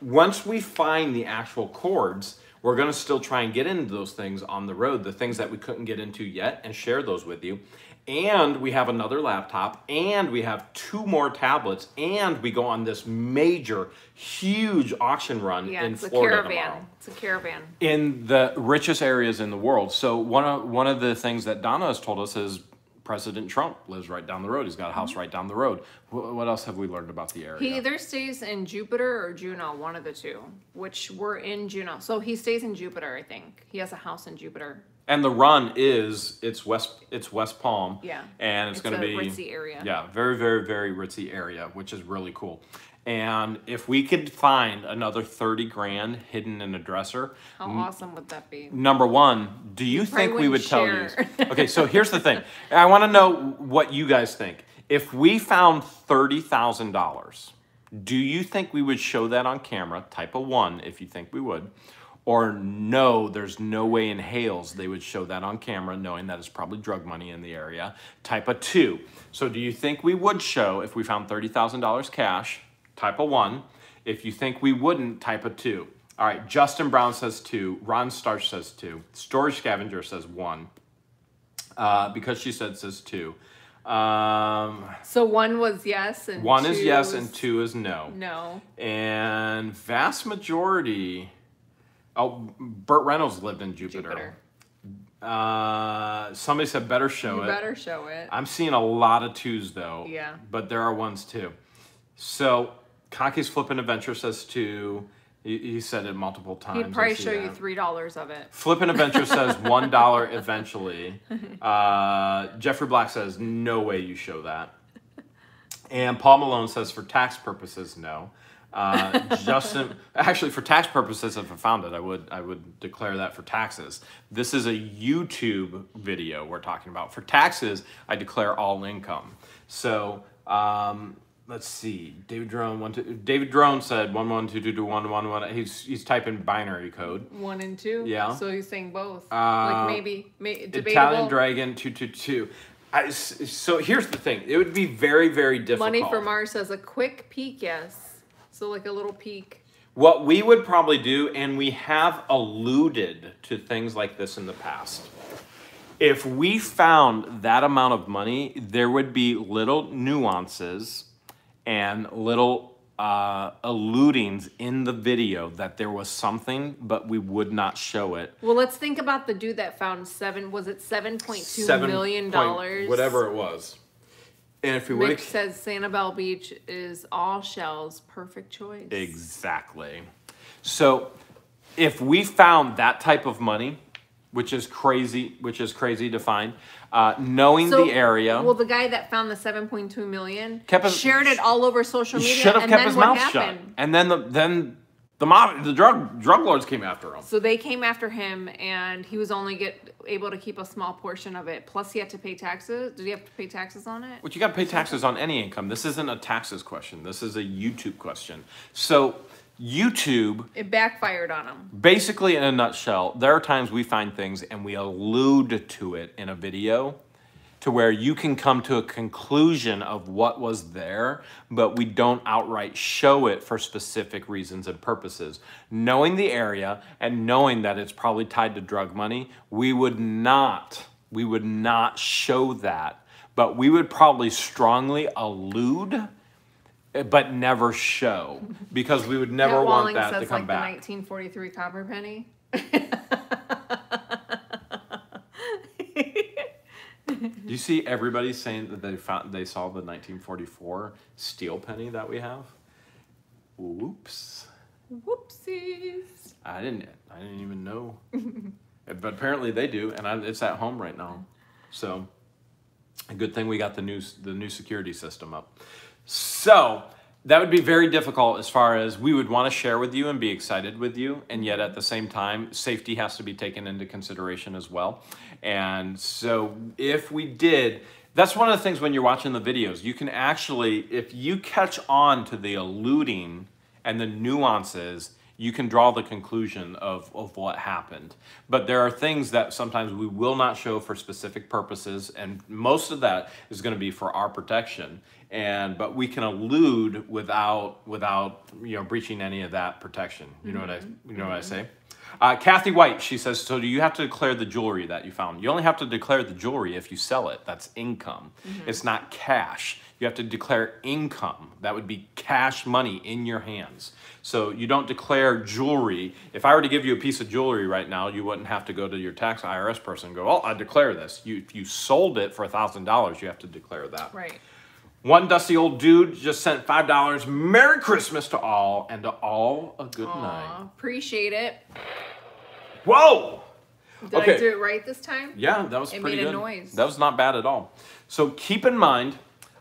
Once we find the actual chords, we're gonna still try and get into those things on the road, the things that we couldn't get into yet, and share those with you. And we have another laptop, and we have two more tablets, and we go on this major, huge auction run Yeah, in it's a Florida caravan. tomorrow It's a caravan. in the richest areas in the world. So one of one of the things that Donna has told us is President Trump lives right down the road. He's got a house mm-hmm. right down the road. What else have we learned about the area? He either stays in Jupiter or Juno, one of the two. Which we're in Juno. So he stays in Jupiter, I think. He has a house in Jupiter. And the run is it's West it's West Palm. Yeah. and it's, It's going to a be ritzy area. Yeah, very very very ritzy area, which is really cool. And if we could find another thirty grand hidden in a dresser, How awesome would that be? Number one, do you probably think we would wouldn't tell you? Okay, so here's the thing. I want to know what you guys think. If we found thirty thousand dollars, do you think we would show that on camera? Type a one if you think we would, or no, there's no way in Hales they would show that on camera, knowing that it's probably drug money in the area. Type a two. So do you think we would show if we found thirty thousand dollars cash? Type a one. If you think we wouldn't, type a two. All right, Justin Brown says two. Ron Starch says two. Storage Scavenger says one. Uh, because she said says two. Um, So one was yes and one is yes and two is no. no. And vast majority. Oh, Burt Reynolds lived in Jupiter. Jupiter. Uh, somebody said better show You it. better show it. I'm seeing a lot of twos though. Yeah. But there are ones too. So Cocky's Flippin' Adventure says two. He, he said it multiple times. He'd I probably see show you three dollars of it. Flippin' Adventure says [laughs] one dollar eventually. Uh, Jeffrey Black says no way you show that. And Paul Malone says for tax purposes no. Uh, [laughs] Justin, actually for tax purposes, if I found it, I would I would declare that for taxes. This is a YouTube video we're talking about. For taxes, I declare all income. So um, let's see. David Drone one two. David Drone said one one two two two one one one. He's he's typing binary code. One and two. Yeah. So he's saying both. Uh, like maybe, may, debatable. Italian Dragon two two two. I, so here's the thing. It would be very very difficult. Money for Mars says a quick peek. Yes. So like a little peek. What we would probably do, and we have alluded to things like this in the past. If we found that amount of money, there would be little nuances and little uh, alludings in the video that there was something, but we would not show it. Well, let's think about the dude that found seven. Was it seven point two million dollars? whatever it was. And if we would Rick says Sanibel Beach is all shells. Perfect choice. Exactly. So if we found that type of money, which is crazy, which is crazy to find, uh, knowing So, the area, Well, the guy that found the seven point two million Kept his- shared it all over social media. should have and kept then his what mouth happened? shut. And then the then the mob, the drug drug lords came after him. So they came after him, and he was only get able to keep a small portion of it. Plus, he had to pay taxes. Did he have to pay taxes on it? But you got to pay taxes on any income. This isn't a taxes question. This is a YouTube question. So YouTube It backfired on him. basically in a nutshell there are times we find things and we allude to it in a video to where you can come to a conclusion of what was there but we don't outright show it for specific reasons and purposes knowing the area and knowing that it's probably tied to drug money we would not we would not show that but we would probably strongly allude eh, but never show because we would never want Walling that says to come like back. the 1943 copper penny. [laughs] [laughs] Do you see everybody saying that they found they saw the 1944 steel penny that we have? Whoops! Whoopsies. I didn't. I didn't even know. [laughs] but apparently they do, and I, it's at home right now. So, a good thing we got the new the new security system up. So that would be very difficult as far as we would want to share with you and be excited with you, and yet at the same time, safety has to be taken into consideration as well. And so if we did. That's one of the things when you're watching the videos. You can actually, if you catch on to the alluding and the nuances, you can draw the conclusion of, of what happened. But there are things that sometimes we will not show for specific purposes, and most of that is going to be for our protection. And but we can elude without without you know breaching any of that protection. You know what I mm-hmm. you know what I say? Uh, Kathy White, she says, so do you have to declare the jewelry that you found? You only have to declare the jewelry if you sell it. That's income. It's not cash. You have to declare income. That would be cash money in your hands. So you don't declare jewelry. If I were to give you a piece of jewelry right now, you wouldn't have to go to your tax IRS person and go, oh, I declare this. You, if you sold it for $1,000, you have to declare that. Right. One dusty old dude just sent $5. Merry Christmas to all, and to all a good night. Appreciate it. Whoa! Did Okay. I do it right this time? Yeah, that was It pretty made a good. noise. That was not bad at all. So keep in mind,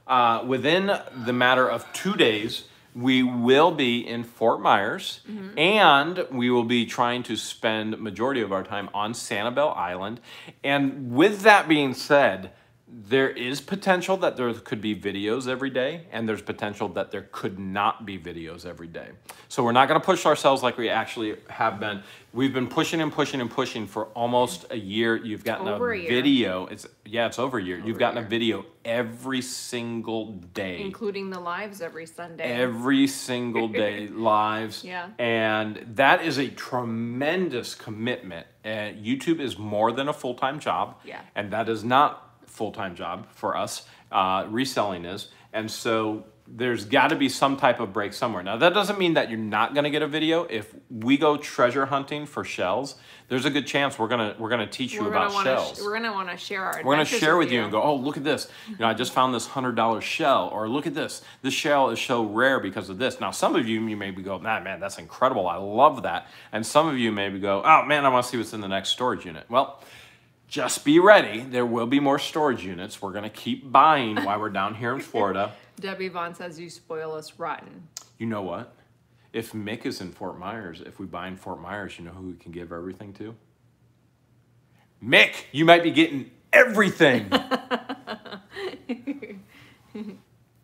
uh, within the matter of two days, we will be in Fort Myers, Mm-hmm. and we will be trying to spend majority of our time on Sanibel Island. And with that being said, there is potential that there could be videos every day, and there's potential that there could not be videos every day. So we're not going to push ourselves like we actually have been. We've been pushing and pushing and pushing for almost a year. You've gotten Over a, a video. It's yeah, it's over a year. You've gotten a year. video every single day Including the lives every Sunday. every single [laughs] day lives Yeah. and that is a tremendous commitment uh, youtube is more than a full-time job Yeah. and that is not a full-time job for us uh, reselling is and so there's got to be some type of break somewhere now that doesn't mean that you're not going to get a video if we go treasure hunting for shells there's a good chance we're going to we're going to teach you we're about gonna shells sh- we're gonna want to share our. we're gonna share with you and go, oh, look at this. You know, I just found this hundred dollar shell, or look at this. This shell is so rare because of this. Now, some of you, you maybe go, nah, man, that's incredible. I love that. And some of you maybe go, oh man, I want to see what's in the next storage unit. Well, just be ready. There will be more storage units. We're gonna keep buying while we're down here in [laughs] Florida. Debbie Vaughn says you spoil us rotten. You know what? If Mick is in Fort Myers, if we buy in Fort Myers, you know who we can give everything to? Mick, you might be getting everything. [laughs]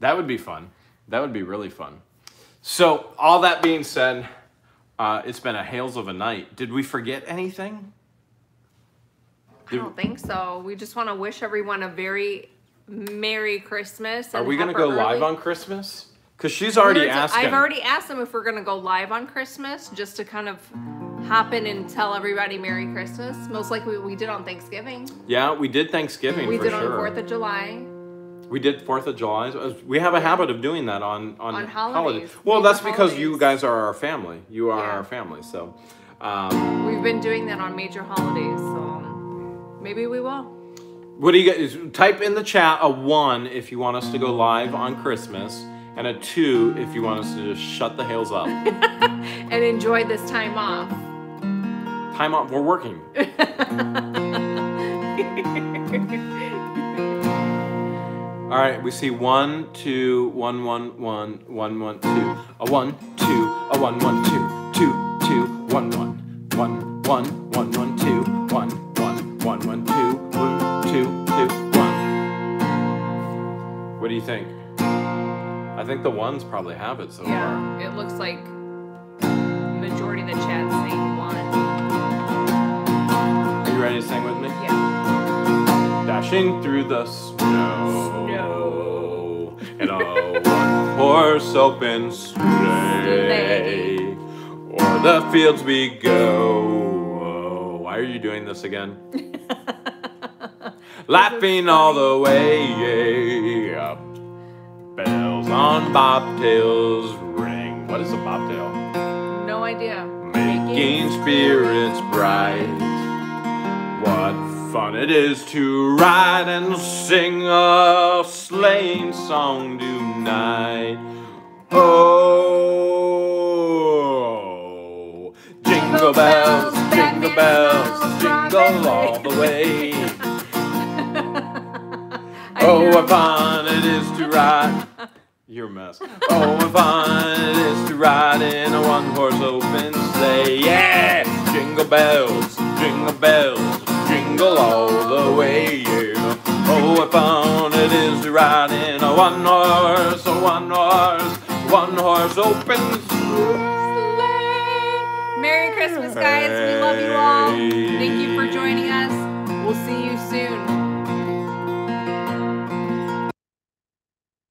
that would be fun. That would be really fun. So, all that being said, uh, it's been a hails of a night. Did we forget anything? I don't think so. We just want to wish everyone a very Merry Christmas. Are we going to go a live on Christmas? Because she's already We're- asking. I've already asked them if we're gonna go live on Christmas, just to kind of hop in and tell everybody Merry Christmas. Most likely we did on Thanksgiving. Yeah, we did Thanksgiving We did sure. on Fourth of July. We did Fourth of July. We have a habit of doing that on on, On holidays. Well, Major that's because you guys are our family. You are Yeah. our family. So, um, We've been doing that on major holidays, so maybe we will. what do you guys type in the chat a one if you want us to go live on Christmas, and a two if you want us to just shut the hails up. [laughs] And enjoy this time off. Time off. We're working. [laughs] All right, we see one, two, one, one, one, one, one, two. A one, two, a one, one, two, two, two, one, one, one, one, one, one, What do you think? I think the ones probably have it so far. Yeah, it looks like majority of the chat saying one. Are you ready to sing with me? Yeah. Dashing through the snow. Snow. In a one horse open sleigh. O'er the fields we go. Why are you doing this again? [laughs] Laughing all the way up. Bells on bobtails ring. What is a bobtail? No idea. making spirits bright. What fun it is to ride and sing a sleighing song tonight. Oh, jingle bells, jingle bells, jingle all the way. [laughs] [laughs] Oh, what fun it is to ride. You're a mess. Oh, what fun it is to ride in a one horse open sleigh. Yeah! Jingle bells, jingle bells, jingle all the way. Yeah. Oh, what fun it is to ride in a one horse, a one horse, one horse open sleigh. Merry Christmas, guys. We love you all. Thank you for joining us. We'll see you.